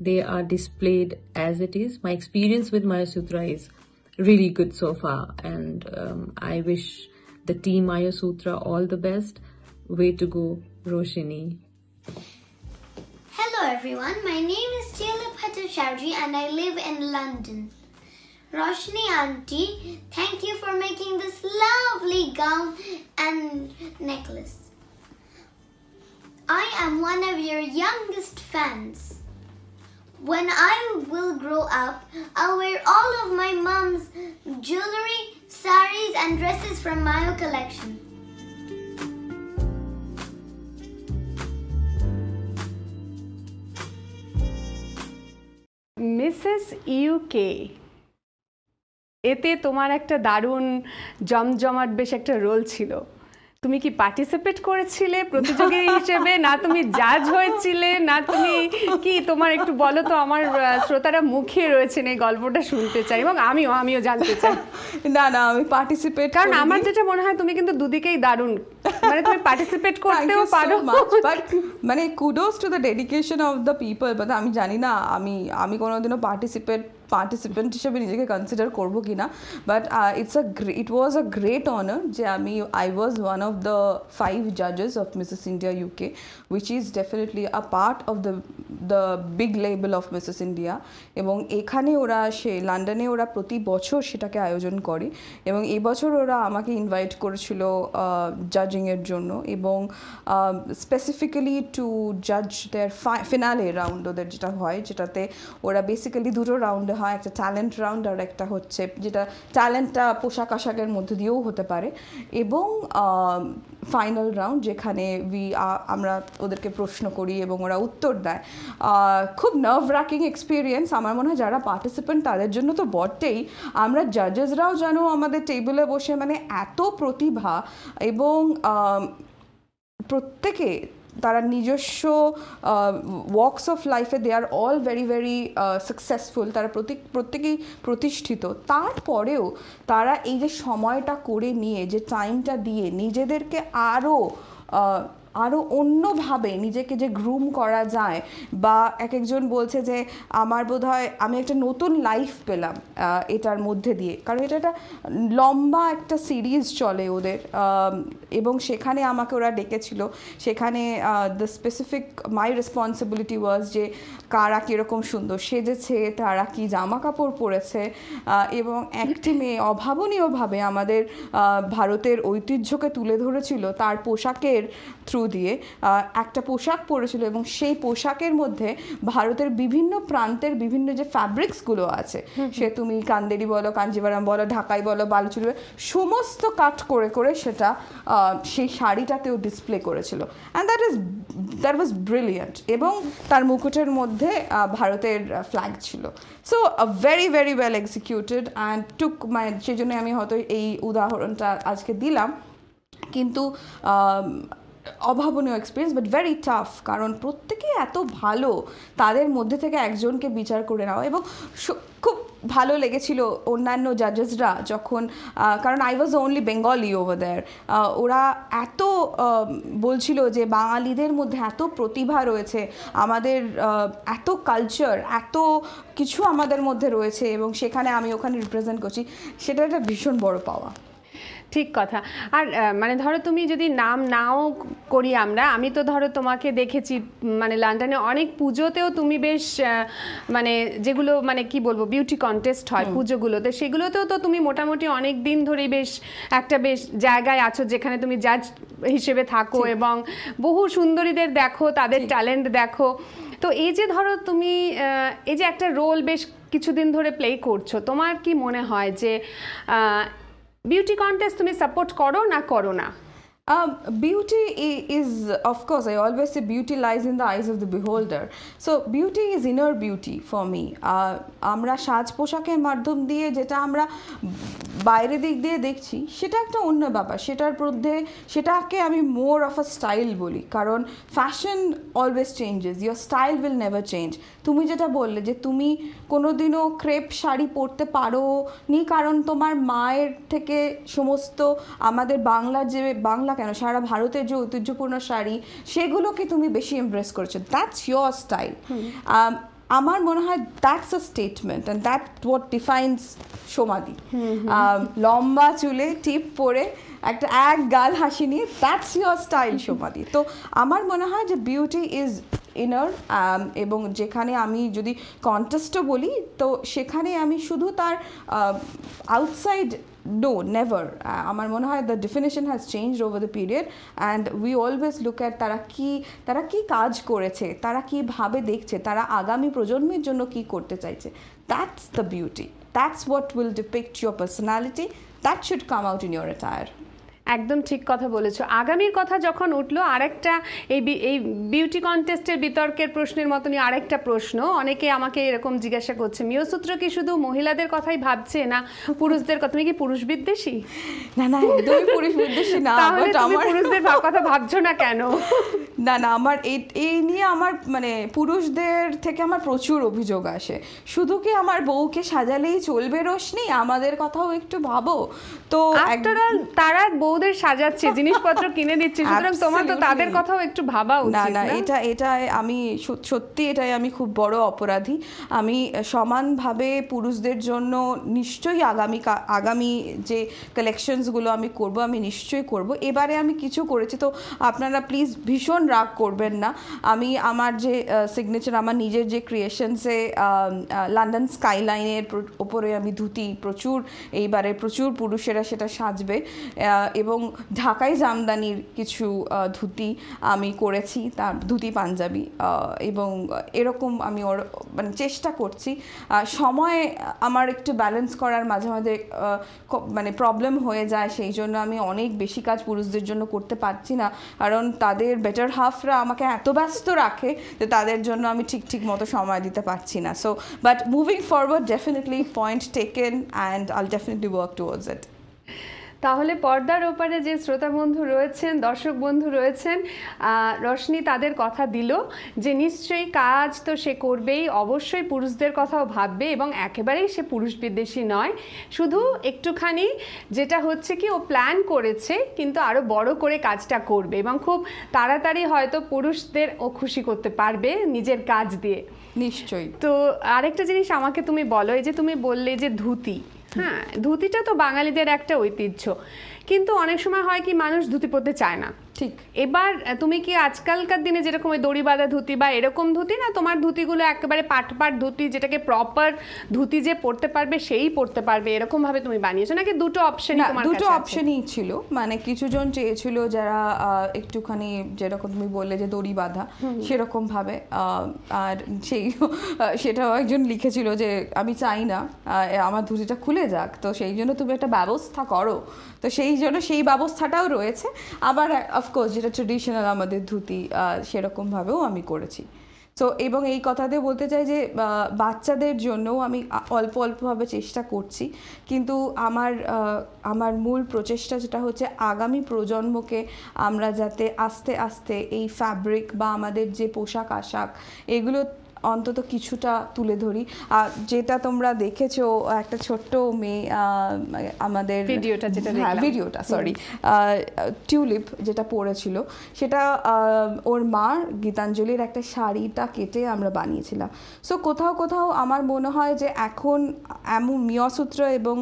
They are displayed as it is. My experience with mayusutra is really good so far and um, i wish the team mayusutra all the best. Way to go roshini Everyone, my name is Taylor Patasharji and I live in London. Roshni auntie, thank you for making this lovely gown and necklace. I am one of your youngest fans. When I will grow up, I'll wear all of my mom's jewelry, saris, and dresses from my collection. Mrs UK এতে তোমার একটা দারুণ জমজমাট বেশ একটা role ছিল। তুমি কি পার্টিসিপেট করেছিলে প্রতিযোগী হিসেবে? না তুমি জাজ হয়েছিলে? না তুমি কি তোমার একটু বলো তো আমার শ্রোতারা মুখিয়ে রয়েছেন এই গল্পটা শুনতে চাই এবং আমিও আমিও জানতে চাই। না না আমি পার্টিসিপেট কারণ আমার যেটা মনে হয় তুমি কিন্তু দুদিকেই দারুণ। মানে তুমি পার্টিসিপেট করতেও পারো। মানে kudos to the dedication of the people but আমি জানি না আমি আমি কোনোদিনও পার্টিসিপেট পার্টিসিপেন্ট হিসেবে নিজেকে কনসিডার করব কি না but it's a it was a great honour যে আমি I was one of the five জাজেস of Mrs India UK which is definitely a part of the the big level of Mrs India এবং এখানে ওরা সে লন্ডনে ওরা প্রতি বছর সেটাকে আয়োজন করে। এবং এবছর ওরা আমাকে ইনভাইট করেছিল জাজিংয়ের জন্য। এবং স্পেসিফিক্যালি টু জাজ দেয়ার ফিনালে রাউন্ড ওদের যেটা হয়, যেটাতে ওরা বেসিক্যালি দুটো রাউন্ডে হয় একটা ট্যালেন্ট রাউন্ড আর একটা হচ্ছে যেটা ট্যালেন্টটা পোশাক আশাকের মধ্যে দিয়েও হতে পারে। এবং ফাইনাল রাউন্ড যেখানে উই আমরা ওদেরকে প্রশ্ন করি এবং ওরা উত্তর দেয়। খুব নার্ভ র্যাকিং এক্সপিরিয়েন্স আমার মনে হয় যারা পার্টিসিপেন্ট তাদের জন্য তো বটেই। আমরা জাজেসরাও যেন আমাদের টেবিলে বসে মানে এত প্রতিভা এবং প্রত্যেকে তারা নিজস্ব ওয়ার্কস অফ লাইফে they are all very very successful তারা প্রত্যেক, প্রত্যেকেই প্রতিষ্ঠিত। তারপরেও তারা এই যে সময়টা করে নিয়ে, যে টাইমটা দিয়ে নিজেদেরকে আরও আরও অন্যভাবে নিজেকে যে গ্রুম করা যায় বা এক একজন বলছে যে আমার বোধ হয় আমি একটা নতুন লাইফ পেলাম এটার মধ্যে দিয়ে। কারণ এটা একটা লম্বা একটা সিরিজ চলে ওদের এবং সেখানে আমাকে ওরা ডেকেছিল। সেখানে the specific my responsibility was যে কারা কীরকম সুন্দর সেজেছে, তারা কি জামা কাপড় পরেছে এবং একটি মেয়ে অভাবনীয়ভাবে আমাদের ভারতের ঐতিহ্যকে তুলে ধরেছিল তার পোশাকের থ্রু দিয়ে একটা পোশাক পরেছিল এবং সেই পোশাকের মধ্যে ভারতের বিভিন্ন প্রান্তের বিভিন্ন যে ফ্যাব্রিক্সগুলো আছে সে তুমি কান্দেরি বলো কাঞ্জিবারাম বলো ঢাকাই বলো বালুচুরি বলো, সমস্ত কাট করে করে সেটা সেই শাড়িটাতেও ডিসপ্লে করেছিল। And that is that was brilliant এবং তার মুকুটের মধ্যে ভারতের ফ্ল্যাগ ছিল। So very very well executed and took মানে সেই জন্য আমি হয়তো এই উদাহরণটা আজকে দিলাম। কিন্তু অভাবনীয় এক্সপিরিয়েন্স বাট ভেরি টাফ কারণ প্রত্যেকেই এত ভালো, তাদের মধ্যে থেকে একজনকে বিচার করে নেওয়া এবং খুব ভালো লেগেছিল অন্যান্য জাজেসরা যখন কারণ I was only Bengali over there ওরা এত বলছিল যে বাঙালিদের মধ্যে এত প্রতিভা রয়েছে, আমাদের এত কালচার এত কিছু আমাদের মধ্যে রয়েছে, এবং সেখানে আমি ওখানে রিপ্রেজেন্ট করছি, সেটা একটা ভীষণ বড় পাওয়া ঠিক কথা। আর মানে ধরো তুমি যদি নাম নাও করি আমরা আমি তো ধরো তোমাকে দেখেছি মানে লন্ডনে অনেক পুজোতেও তুমি বেশ মানে যেগুলো মানে কি বলব বিউটি কন্টেস্ট হয় পুজোগুলোতে সেগুলোতেও তো তুমি মোটামুটি অনেক দিন ধরেই বেশ একটা বেশ জায়গায় আছো যেখানে তুমি জাজ হিসেবে থাকো এবং বহু সুন্দরীদের দেখো তাদের ট্যালেন্ট দেখো। তো এই যে ধরো তুমি এই যে একটা রোল বেশ কিছুদিন ধরে প্লে করছ তোমার কি মনে হয় যে বিউটি কন্টেস্ট তুমি সাপোর্ট করো না করো না। Um, beauty is, of course, I always say beauty lies in the eyes of the beholder. So, beauty is inner beauty for me. Uh, আমরা সাজ পোশাকের মাধ্যম দিয়ে যেটা আমরা বাইরে দিক দিয়ে দেখছি সেটা একটা অন্য ব্যাপার সেটার মধ্যে সেটাকে আমি মোর অফ আ স্টাইল বলি কারণ fashion always changes your style will never change তুমি যেটা বললে যে তুমি কোনোদিনও ক্রেপ শাড়ি পরতে পারো নি কারণ তোমার মায়ের থেকে সমস্ত আমাদের বাংলা যে বাংলা কেন? সারা ভারতের যে ঐতিহ্যপূর্ণ শাড়ি সেগুলোকে তুমি বেশি এমব্রেস করেছ। দ্যাটস ইয়োর স্টাইল আমার মনে হয় that's a statement and that what defines সমাধি লম্বা চুলে টিপ পরে একটা এক গাল হাসি নিয়ে দ্যাটস ইয়োর স্টাইল সমাধি তো আমার মনে হয় যে বিউটি ইজ ইনার এবং যেখানে আমি যদি কন্টেস্টও বলি তো সেখানে আমি শুধু তার আউটসাইড নো never. আমার মনে হয় the definition has change over the period and we always look at তারা কি তারা কি কাজ করেছে, তারা কীভাবে দেখছে, তারা আগামী প্রজন্মের জন্য কি করতে চাইছে। That's the beauty that's what will depict your personality that should come out in your attire একদম ঠিক কথা বলেছ। আগামীর কথা যখন উঠল আরেকটা এই এই বিউটি কন্টেস্টের বিতর্কের প্রশ্নের মতনই আরেকটা প্রশ্ন। অনেকে আমাকে এরকম জিজ্ঞাসা করছে মিয়সূত্র কি শুধু মহিলাদের কথাই ভাবছে না পুরুষদের কথা? তুমি কি পুরুষ বিদ্বেষী? না না একদমই পুরুষ বিদ্বেষী না তুমি আমার পুরুষদের কথা ভাবছ না কেন? না না আমার এই এই নিয়ে আমার মানে পুরুষদের থেকে আমার প্রচুর অভিযোগ আসে। শুধু কি আমার বউকে সাজালেই চলবে রোশনি আমাদের কথাও একটু ভাবো। তো তারা বউদের সাজাচ্ছে জিনিসপত্র কিনে দিচ্ছে। সুতরাং তোমার তো তাদের কথাও একটু ভাবা উচিত না এটা এটা আমি সত্যি এটাই আমি খুব বড় অপরাধী। আমি সমানভাবে পুরুষদের জন্য নিশ্চয়ই আগামী আগামী যে কালেকশনসগুলো আমি করব আমি নিশ্চয়ই করব। এবারে আমি কিছু করেছি তো আপনারা প্লিজ ভীষণ রাগ করবেন না। আমি আমার যে সিগনেচার আমার নিজের যে ক্রিয়েশনসে লন্ডন স্কাইলাইনের ওপরে আমি ধুতি প্রচুর এইবারে প্রচুর পুরুষেরা সেটা সাজবে। আহ, এবং ঢাকাই জামদানির কিছু ধুতি আমি করেছি, তার ধুতি পাঞ্জাবি এবং এরকম আমি ওর মানে চেষ্টা করছি। সময় আমার একটু ব্যালেন্স করার মাঝে মাঝে মানে প্রবলেম হয়ে যায়, সেই জন্য আমি অনেক বেশি কাজ পুরুষদের জন্য করতে পারছি না। কারণ তাদের বেটার হাফরা আমাকে এত ব্যস্ত রাখে যে তাদের জন্য আমি ঠিক ঠিক মতো সময় দিতে পারছি না। So but moving forward definitely point taken and I'll definitely work towards it তাহলে পর্দার ওপারে যে শ্রোতা বন্ধু রয়েছেন দর্শক বন্ধু রয়েছেন রশনি তাদের কথা দিল যে নিশ্চয়ই কাজ তো সে করবেই অবশ্যই পুরুষদের কথাও ভাববে এবং একেবারেই সে পুরুষ বিদ্বেষী নয়। শুধু একটুখানি যেটা হচ্ছে কি ও প্ল্যান করেছে কিন্তু আরও বড় করে কাজটা করবে এবং খুব তাড়াতাড়ি হয়তো পুরুষদের ও খুশি করতে পারবে নিজের কাজ দিয়ে। নিশ্চয়ই। তো আরেকটা জিনিস আমাকে তুমি বলো এই যে তুমি বললে যে ধুতি হ্যাঁ ধুতিটা তো বাঙালিদের একটা ঐতিহ্য। কিন্তু অনেক সময় হয় কি, মানুষ ধুতি পরতে চায় না। ঠিক। এবার তুমি কি আজকালকার দিনে যেরকম ওই দড়ি বাঁধা ধুতি বা এরকম ধুতি না তোমার ধুতিগুলো একেবারে পাট পাট ধুতি যেটাকে প্রপার ধুতি যে পরতে পারবে সেই পরতে পারবে এরকম ভাবে তুমি বানিয়েছো? নাকি দুটো অপশনই তোমার দুটো অপশনই ছিল। মানে কিছুজন চেয়েছিল যারা একটুখানি যেরকম তুমি বললে যে দড়ি বাঁধা সেরকম ভাবে আর সেই সেটাও একজন লিখেছিল যে আমি চাই না আমার ধুতিটা খুলে যাক। তো সেই জন্য তুমি একটা ব্যবস্থা করো। তো সেই জন্য সেই ব্যবস্থাটাও রয়েছে। আবার অফকোর্স যেটা ট্রেডিশনাল আমাদের ধুতি সেরকমভাবেও আমি করেছি। সো এবং এই কথাতে বলতে চাই যে বাচ্চাদের জন্যও আমি অল্প অল্পভাবে চেষ্টা করছি। কিন্তু আমার আমার মূল প্রচেষ্টা যেটা হচ্ছে, আগামী প্রজন্মকে আমরা যাতে আস্তে আস্তে এই ফ্যাব্রিক বা আমাদের যে পোশাক আশাক এগুলো অন্তত কিছুটা তুলে ধরি। আর যেটা তোমরা দেখেছ একটা ছোট্ট মেয়ে আমাদের ভিডিওটা যেটা হ্যাঁ ভিডিওটা সরি টিউলিপ যেটা পড়েছিল সেটা ওর মা গীতাঞ্জলির একটা শাড়িটা কেটে আমরা বানিয়েছিলাম। সো কোথাও কোথাও আমার মনে হয় যে এখন এমন মিয়সূত্র এবং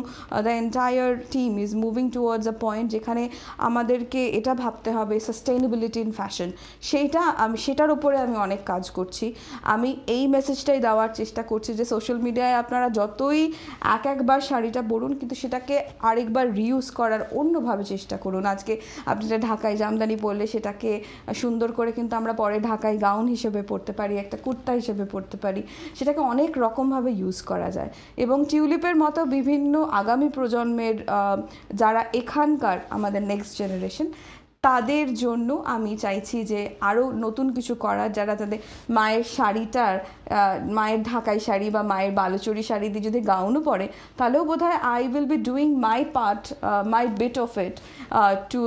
the entire team is moving towards a point যেখানে আমাদেরকে এটা ভাবতে হবে সাস্টেইনেবিলিটি ইন ফ্যাশন সেইটা আমি সেটার উপরে আমি অনেক কাজ করছি। আমি এই মেসেজটাই দেওয়ার চেষ্টা করছি যে সোশ্যাল মিডিয়ায় আপনারা যতই এক একবার শাড়িটা পরুন, কিন্তু সেটাকে আরেকবার রিউজ করার অন্যভাবে চেষ্টা করুন। আজকে আপনি যে ঢাকায় জামদানি পরলে সেটাকে সুন্দর করে কিন্তু আমরা পরে ঢাকায় গাউন হিসেবে পরতে পারি, একটা কুর্তা হিসেবে পরতে পারি, সেটাকে অনেক রকমভাবে ইউজ করা যায়। এবং টিউলিপের মতো বিভিন্ন আগামী প্রজন্মের যারা এখানকার আমাদের নেক্সট জেনারেশন তাদের জন্য আমি চাইছি যে আরও নতুন কিছু করার, যারা তাদের মায়ের শাড়িটার মায়ের ঢাকাই শাড়ি বা মায়ের বালুচরি শাড়ি দিয়ে যদি গাউনও পরে, তাহলেও বোধ হয় I will be doing my part my bit of it to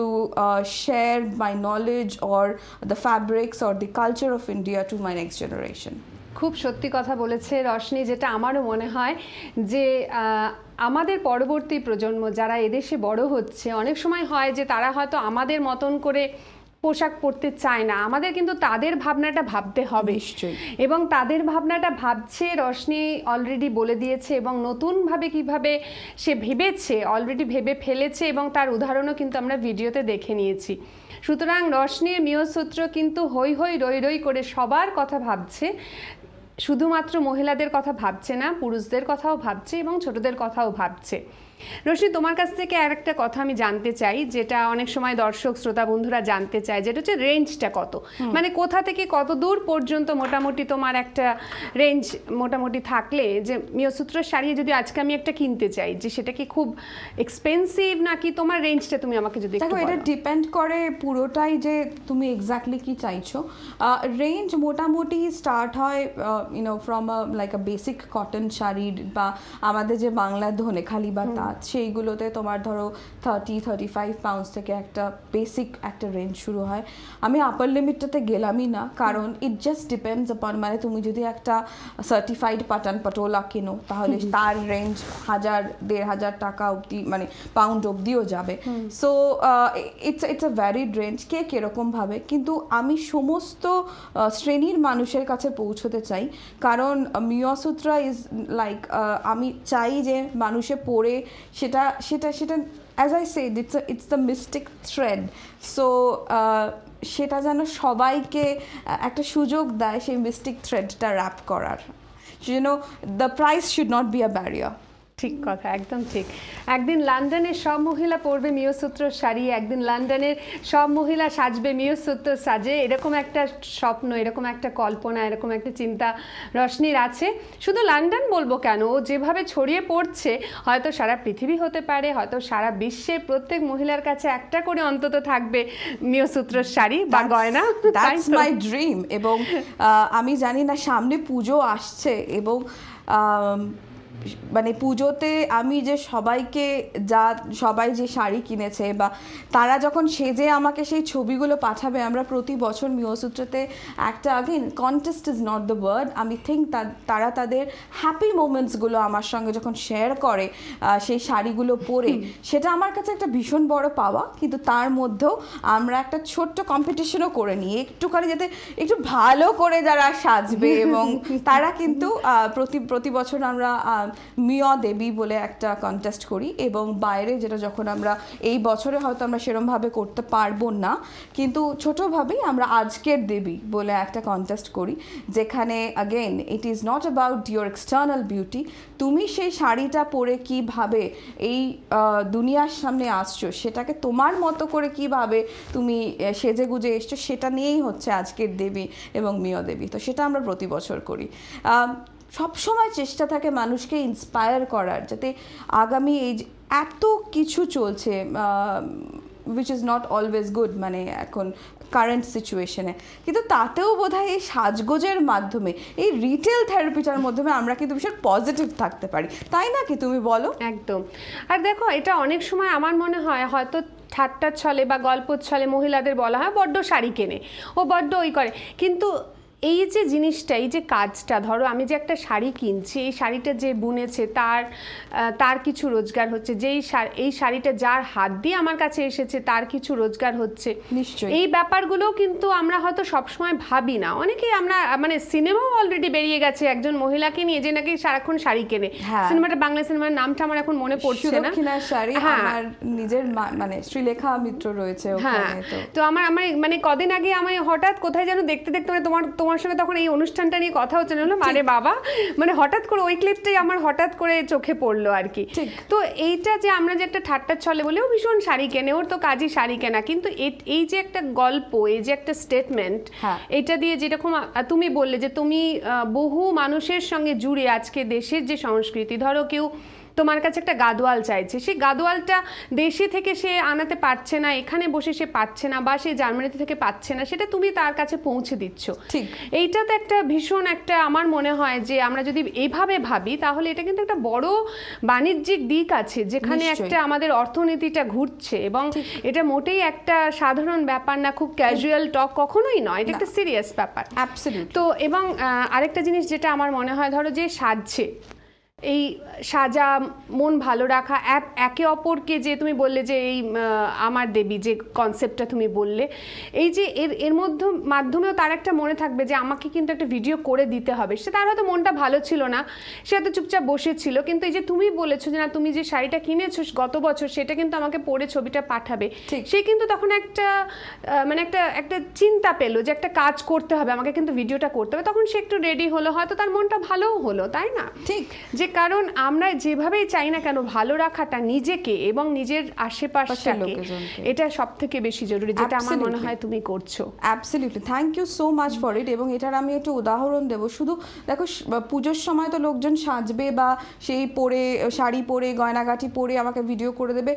share my knowledge or the fabrics or the culture of India to my next generation খুব সত্যি কথা বলেছে রশনি যেটা আমারও মনে হয় যে আমাদের পরবর্তী প্রজন্ম যারা এদেশে বড় হচ্ছে অনেক সময় হয় যে তারা হয়তো আমাদের মতন করে পোশাক পরতে চায় না। আমাদের কিন্তু তাদের ভাবনাটা ভাবতে হবে। নিশ্চয়ই। এবং তাদের ভাবনাটা ভাবছে রশনি অলরেডি বলে দিয়েছে এবং নতুনভাবে কীভাবে সে ভেবেছে অলরেডি ভেবে ফেলেছে এবং তার উদাহরণও কিন্তু আমরা ভিডিওতে দেখে নিয়েছি। সুতরাং রশনির মিয়সূত্র কিন্তু হই হই রই রই করে সবার কথা ভাবছে। শুধুমাত্র মহিলাদের কথা ভাবছে না পুরুষদের কথাও ভাবছে এবং ছোটদের কথাও ভাবছে। রশ্মি তোমার কাছ থেকে আর একটা কথা আমি জানতে চাই যেটা অনেক সময় দর্শক শ্রোতা বন্ধুরা জানতে চায় যেটা হচ্ছে রেঞ্জটা কত? মানে কোথা থেকে কত দূর পর্যন্ত মোটামুটি তোমার একটা রেঞ্জ মোটামুটি থাকলে যে মিয়সূত্র শাড়ি যদি আজকে আমি একটা কিনতে চাই যে সেটা কি খুব এক্সপেন্সিভ নাকি তোমার রেঞ্জটা তুমি আমাকে যদি দেখো এটা ডিপেন্ড করে পুরোটাই যে তুমি এক্স্যাক্টলি কি চাইছো। রেঞ্জ মোটামুটি স্টার্ট হয় you know from a like a basic cotton sari বা আমাদের যে বাংলার ধনে খালি বা তাঁত সেইগুলোতে তোমার ধরো থার্টি থার্টি ফাইভ পাউন্ডস থেকে একটা বেসিক একটা রেঞ্জ শুরু হয়। আমি আপার লিমিটটাতে গেলামই না কারণ ইট জাস্ট ডিপেন্ডস আপন মানে তুমি যদি একটা সার্টিফাইড পাটান পটোলা কিনো তাহলে তার রেঞ্জ হাজার দেড় হাজার টাকা অবধি মানে পাউন্ড অবধিও যাবে। So it's it's a varied range কে কীরকমভাবে কিন্তু আমি সমস্ত শ্রেণির মানুষের কাছে পৌঁছতে চাই। কারণ মিয়সূত্রা ইজ লাইক আমি চাই যে মানুষে পড়ে সেটা সেটা সেটা as I said it's it's the mystic thread so সেটা যেন সবাইকে একটা সুযোগ দেয় সেই মিস্টিক থ্রেডটা র্যাপ করার। সেজন্য the price should not be a barrier ঠিক কথা একদম ঠিক। একদিন লন্ডনের সব মহিলা পরবে মিয়সূত্র শাড়ি একদিন লন্ডনের সব মহিলা সাজবে মিয়সূত্র সাজে। এরকম একটা স্বপ্ন এরকম একটা কল্পনা এরকম একটা চিন্তা রশনির আছে। শুধু লন্ডন বলব কেন? ও যেভাবে ছড়িয়ে পড়ছে হয়তো সারা পৃথিবী হতে পারে হয়তো সারা বিশ্বের প্রত্যেক মহিলার কাছে একটা করে অন্তত থাকবে মিয়সূত্র শাড়ি বা গয়না। দ্যাটস মাই ড্রিম এবং আমি জানি না সামনে পুজো আসছে এবং মানে পুজোতে আমি যে সবাইকে যা সবাই যে শাড়ি কিনেছে বা তারা যখন সেজে আমাকে সেই ছবিগুলো পাঠাবে আমরা প্রতি বছর মিওসূত্রতে একটা again contest is not the word আমি থিঙ্ক তারা তাদের হ্যাপি মোমেন্টসগুলো আমার সঙ্গে যখন শেয়ার করে সেই শাড়িগুলো পরে সেটা আমার কাছে একটা ভীষণ বড় পাওয়া কিন্তু তার মধ্যেও আমরা একটা ছোট্ট কম্পিটিশনও করে নিই একটুখানি যাতে একটু ভালো করে যারা সাজবে এবং তারা কিন্তু প্রতি প্রতি বছর আমরা মিয়া দেবী বলে একটা কন্টেস্ট করি এবং বাইরে যেটা যখন আমরা এই বছরে হয়তো আমরা সেরমভাবে করতে পারব না, কিন্তু ছোটোভাবেই আমরা আজকের দেবী বলে একটা কন্টেস্ট করি, যেখানে again it is not about your external beauty তুমি সেই শাড়িটা পরে কীভাবে এই দুনিয়ার সামনে আসছো, সেটাকে তোমার মতো করে কীভাবে তুমি সেজে গুজে এসছো, সেটা নিয়েই হচ্ছে আজকের দেবী এবং মিয় দেবী। তো সেটা আমরা প্রতি বছর করি। আহ, সবসময় চেষ্টা থাকে মানুষকে ইন্সপায়ার করার যাতে আগামী এই এত কিছু চলছে which is not always good মানে এখন কারেন্ট সিচুয়েশনে কিন্তু তাতেও বোধ হয় এই সাজগোজের মাধ্যমে এই রিটেল থেরাপিটার মাধ্যমে আমরা কিন্তু ভীষণ পজিটিভ থাকতে পারি। তাই না কি তুমি বলো? একদম। আর দেখো এটা অনেক সময় আমার মনে হয় হয়তো ঠাট্টার ছলে বা গল্পর ছলে মহিলাদের বলা হয় বড্ড শাড়ি কেনে। ও বড্ড ওই করে। কিন্তু এই যে জিনিসটা এই যে কাজটা ধরো আমি যে একটা শাড়ি কিনছি এই শাড়িটা যে বুনেছে তার তার কিছু রোজগার হচ্ছে যেই এই শাড়িটা যার হাত দিয়ে আমার কাছে এসেছে তার কিছু রোজগার হচ্ছে। নিশ্চয়ই। এই ব্যাপারগুলো কিন্তু আমরা হয়তো সবসময় ভাবি না। অনেকেই আমরা মানে সিনেমাও অলরেডি বেরিয়ে গেছে একজন মহিলাকে নিয়ে যে নাকি সারাক্ষণ শাড়ি কেনে। হ্যাঁ। সিনেমাটা বাংলা সিনেমার নামটা আমার এখন মনে পড়ছে না। শাড়ি হ্যাঁ। আমার নিজের মানে শ্রীলেখা মিত্র রয়েছে হ্যাঁ। তো। তো আমার আমার মানে কদিন আগে আমি হঠাৎ কোথায় যেন দেখতে দেখতে মানে তোমার তোমার সঙ্গে তখন এই অনুষ্ঠানটা নিয়ে কথা হচ্ছে না আরে বাবা মানে হঠাৎ করে ওই ক্লিপটাই আমার হঠাৎ করে চোখে পড়ল আর কি। তো এইটা যে আমরা যে একটা ঠাট্টার ছলে বলেও ভীষণ শাড়ি কেনে ওর তো কাজই শাড়ি কেনা কিন্তু এই যে একটা গল্প এই যে একটা স্টেটমেন্ট হ্যাঁ। এটা দিয়ে যেরকম তুমি বললে যে তুমি বহু মানুষের সঙ্গে জুড়ে আজকে দেশের যে সংস্কৃতি ধরো কেউ তোমার কাছে একটা গাদোয়াল চাইছে। সেই গাদোয়ালটা দেশে থেকে সে আনাতে পারছে না এখানে বসে সে পাচ্ছে না বা সে জার্মানিতে থেকে পাচ্ছে না সেটা তুমি তার কাছে পৌঁছে দিচ্ছ। ঠিক। এইটা তো একটা ভীষণ একটা আমার মনে হয় যে আমরা যদি এইভাবে ভাবি তাহলে এটা কিন্তু একটা বড় বাণিজ্যিক দিক আছে যেখানে একটা আমাদের অর্থনীতিটা ঘুরছে এবং এটা মোটেই একটা সাধারণ ব্যাপার না খুব ক্যাজুয়াল টক কখনোই নয় এটা একটা সিরিয়াস ব্যাপার। তো এবং আরেকটা জিনিস যেটা আমার মনে হয় ধরো যে সাজছে এই সাজা মন ভালো রাখা এক- একে অপরকে যে তুমি বললে যে এই আমার দেবী যে কনসেপ্টটা তুমি বললে এই যে এর এর মধ্যে মাধ্যমেও তার একটা মনে থাকবে যে আমাকে কিন্তু একটা ভিডিও করে দিতে হবে। সে তার হয়তো মনটা ভালো ছিল না সে হয়তো চুপচাপ বসেছিল কিন্তু এই যে তুমি বলেছ যে না তুমি যে শাড়িটা কিনেছো গত বছর সেটা কিন্তু আমাকে পরে ছবিটা পাঠাবে। সে কিন্তু তখন একটা মানে একটা একটা চিন্তা পেল যে একটা কাজ করতে হবে আমাকে কিন্তু ভিডিওটা করতে হবে। তখন সে একটু রেডি হলো হয়তো তার মনটা ভালোও হলো তাই না? ঠিক। যে কারণ আমরা যেভাবেই চাই না কেন ভালো রাখাটা নিজেকে এবং নিজের আশেপাশটাকে লোকজনকে। এটা সব থেকে বেশি জরুরি যেটা আমার মনে হয় তুমি করছ। Absolutely thank you so much for it এবং এটার আমি একটু উদাহরণ দেবো। শুধু দেখো পুজোর সময় তো লোকজন সাজবে বা সেই পরে শাড়ি পরে গয়নাগাটি পরে আমাকে ভিডিও করে দেবে।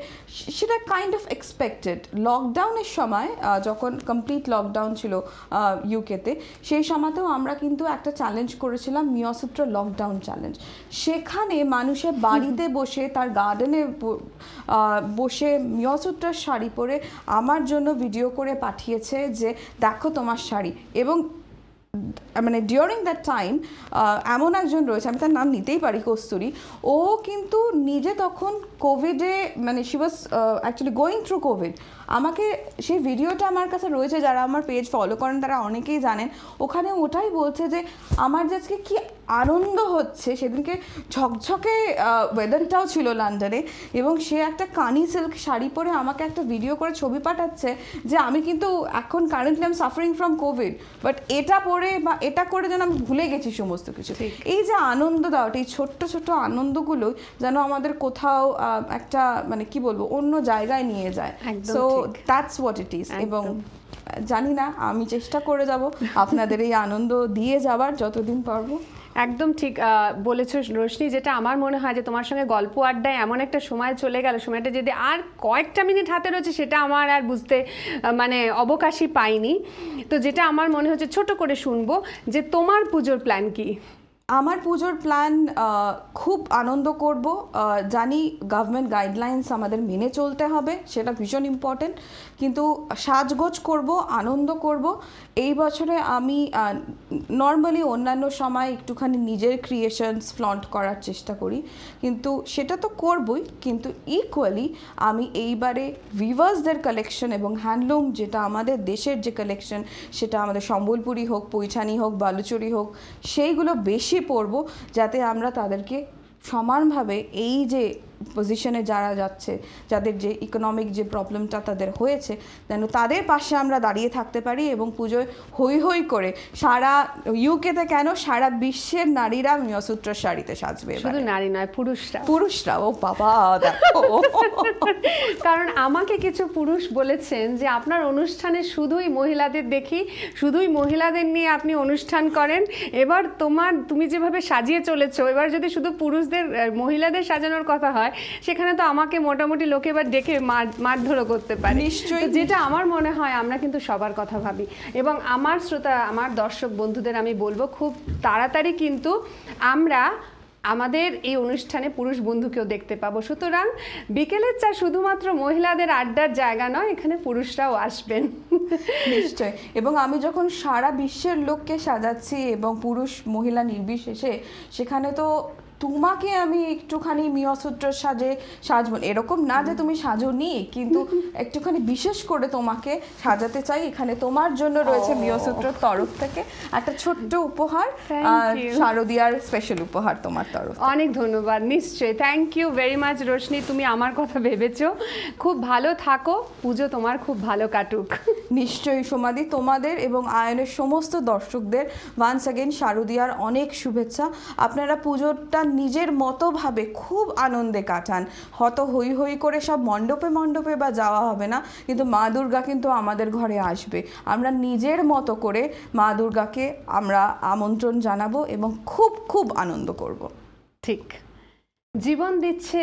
সেটা কাইন্ড অফ এক্সপেক্টেড লকডাউনের সময় যখন কমপ্লিট লকডাউন ছিল ইউকেতে সেই সময়তেও আমরা কিন্তু একটা চ্যালেঞ্জ করেছিলাম মিয়সূত্র লকডাউন চ্যালেঞ্জ সেখানে মানুষের বাড়িতে বসে তার গার্ডেনে বসে মিয়সূত্রের শাড়ি পরে আমার জন্য ভিডিও করে পাঠিয়েছে যে, দেখো তোমার শাড়ি। এবং মানে ডিউরিং দ্যাট টাইম এমন একজন রয়েছে, আমি তার নাম নিতেই পারি কস্তুরি, ও কিন্তু নিজে তখন কোভিডে মানে she was actually going through covid আমাকে সেই ভিডিওটা আমার কাছে রয়েছে যারা আমার পেজ ফলো করেন তারা অনেকেই জানেন। ওখানে ওটাই বলছে যে আমার যে আজকে কি আনন্দ হচ্ছে সেদিনকে ঝকঝকে ওয়েদারটাও ছিল লন্ডনে এবং সে একটা কানি সিল্ক শাড়ি পরে আমাকে একটা ভিডিও করে ছবি পাঠাচ্ছে যে আমি কিন্তু এখন currently am suffering from covid but এটা পরে বা এটা করে যেন আমি ভুলে গেছি সমস্ত কিছু। এই যে আনন্দ দেওয়াটা এই ছোট্ট ছোট্ট আনন্দগুলো যেন আমাদের কোথাও একটা মানে কি বলব অন্য জায়গায় নিয়ে যায়। ঠিক। দ্যাটস হোয়াট ইট ইজ এবং জানি না আমি চেষ্টা করে যাব। আপনাদের এই আনন্দ দিয়ে যাবার যতদিন পারব। একদম ঠিক বলেছ রোশনি যেটা আমার মনে হয় যে তোমার সঙ্গে গল্প আড্ডায় এমন একটা সময় চলে গেল সময়টা যদি আর কয়েকটা মিনিট হাতে রয়েছে সেটা আমার আর বুঝতে মানে অবকাশই পাইনি। তো যেটা আমার মনে হচ্ছে ছোট করে শুনব যে তোমার পুজোর প্ল্যান কি? আমার পুজোর প্ল্যান খুব আনন্দ করব। জানি গভর্নমেন্ট গাইডলাইন্স আমাদের মেনে চলতে হবে, সেটা ভীষণ ইম্পর্টেন্ট কিন্তু সাজগোজ করব, আনন্দ করব। এই বছরে আমি নর্মালি অন্যান্য সময় একটুখানি নিজের ক্রিয়েশনস ফ্লন্ট করার চেষ্টা করি। কিন্তু সেটা তো করবই, কিন্তু ইকুয়ালি আমি এইবারে ভিভার্সদের কালেকশন এবং হ্যান্ডলুম যেটা আমাদের দেশের যে কালেকশন সেটা আমাদের সম্বলপুরি হোক, পৈছানি হোক, বালুচুরি হোক, সেইগুলো বেশি পরবো যাতে আমরা তাদেরকে সমানভাবে এই যে পজিশনে যারা যাচ্ছে যাদের যে ইকোনমিক যে প্রবলেমটা তাদের হয়েছে যেন তাদের পাশে আমরা দাঁড়িয়ে থাকতে পারি এবং পুজোয় হই হই করে সারা ইউকেতে কেন সারা বিশ্বের নারীরা মিয়সূত্র শাড়িতে সাজবে শুধু নারী নয় পুরুষরা। পুরুষরা ও বাবা দেখো। কারণ আমাকে কিছু পুরুষ বলেছেন যে আপনার অনুষ্ঠানে শুধুই মহিলাদের দেখি শুধুই মহিলাদের নিয়ে আপনি অনুষ্ঠান করেন এবার তোমার তুমি যেভাবে সাজিয়ে চলেছো এবার যদি শুধু পুরুষদের মহিলাদের সাজানোর কথা হয় সেখানে তো আমাকে মোটামুটি লোকে এবার ডেকে মার মারধরও করতে পারে। নিশ্চয়ই। যেটা আমার মনে হয় আমরা কিন্তু সবার কথা ভাবি। এবং আমার শ্রোতা আমার দর্শক বন্ধুদের আমি বলব খুব তাড়াতাড়ি কিন্তু আমরা আমাদের এই অনুষ্ঠানে পুরুষ বন্ধুকেও দেখতে পাবো। সুতরাং বিকেলের চা শুধুমাত্র মহিলাদের আড্ডার জায়গা নয় এখানে পুরুষরাও আসবেন। নিশ্চয় এবং আমি যখন সারা বিশ্বের লোককে সাজাচ্ছি এবং পুরুষ মহিলা নির্বিশেষে সেখানে তো তোমাকে আমি একটুখানি মিয়সূত্র সাজে সাজবো। এরকম না যে তুমি সাজো নি কিন্তু একটুখানি বিশেষ করে তোমাকে সাজাতে চাই। এখানে তোমার জন্য রয়েছে মিয়সূত্রর তরফ থেকে একটা ছোট্ট উপহার. শারদিয়ার স্পেশাল উপহার তোমার তরফ অনেক ধন্যবাদ নিশ্চয়ই। Thank you very much Roshni. তুমি আমার কথা ভেবেছো। খুব ভালো থাকো। পুজো তোমার খুব ভালো কাটুক। নিশ্চয়ই সমাধি তোমাদের এবং আয়নের সমস্ত দর্শকদের ওয়ান্স অ্যাগেন শারদিয়ার অনেক শুভেচ্ছা। আপনারা পুজোটা নিজের মতোভাবে খুব আনন্দে কাটান। হত হই হই করে সব মণ্ডপে মণ্ডপে বা যাওয়া হবে না, কিন্তু মা দুর্গা কিন্তু আমাদের ঘরে আসবে। আমরা নিজের মতো করে মা দুর্গাকে আমরা আমন্ত্রণ জানাব এবং খুব খুব আনন্দ করব। ঠিক। জীবন দিচ্ছে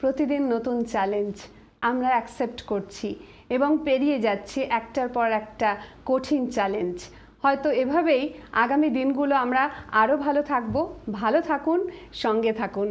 প্রতিদিন নতুন চ্যালেঞ্জ আমরা অ্যাকসেপ্ট করছি এবং পেরিয়ে যাচ্ছি একটার পর একটা কঠিন চ্যালেঞ্জ হয়তো এভাবেই আগামী দিনগুলো আমরা আরও ভালো থাকব। ভালো থাকুন সঙ্গে থাকুন।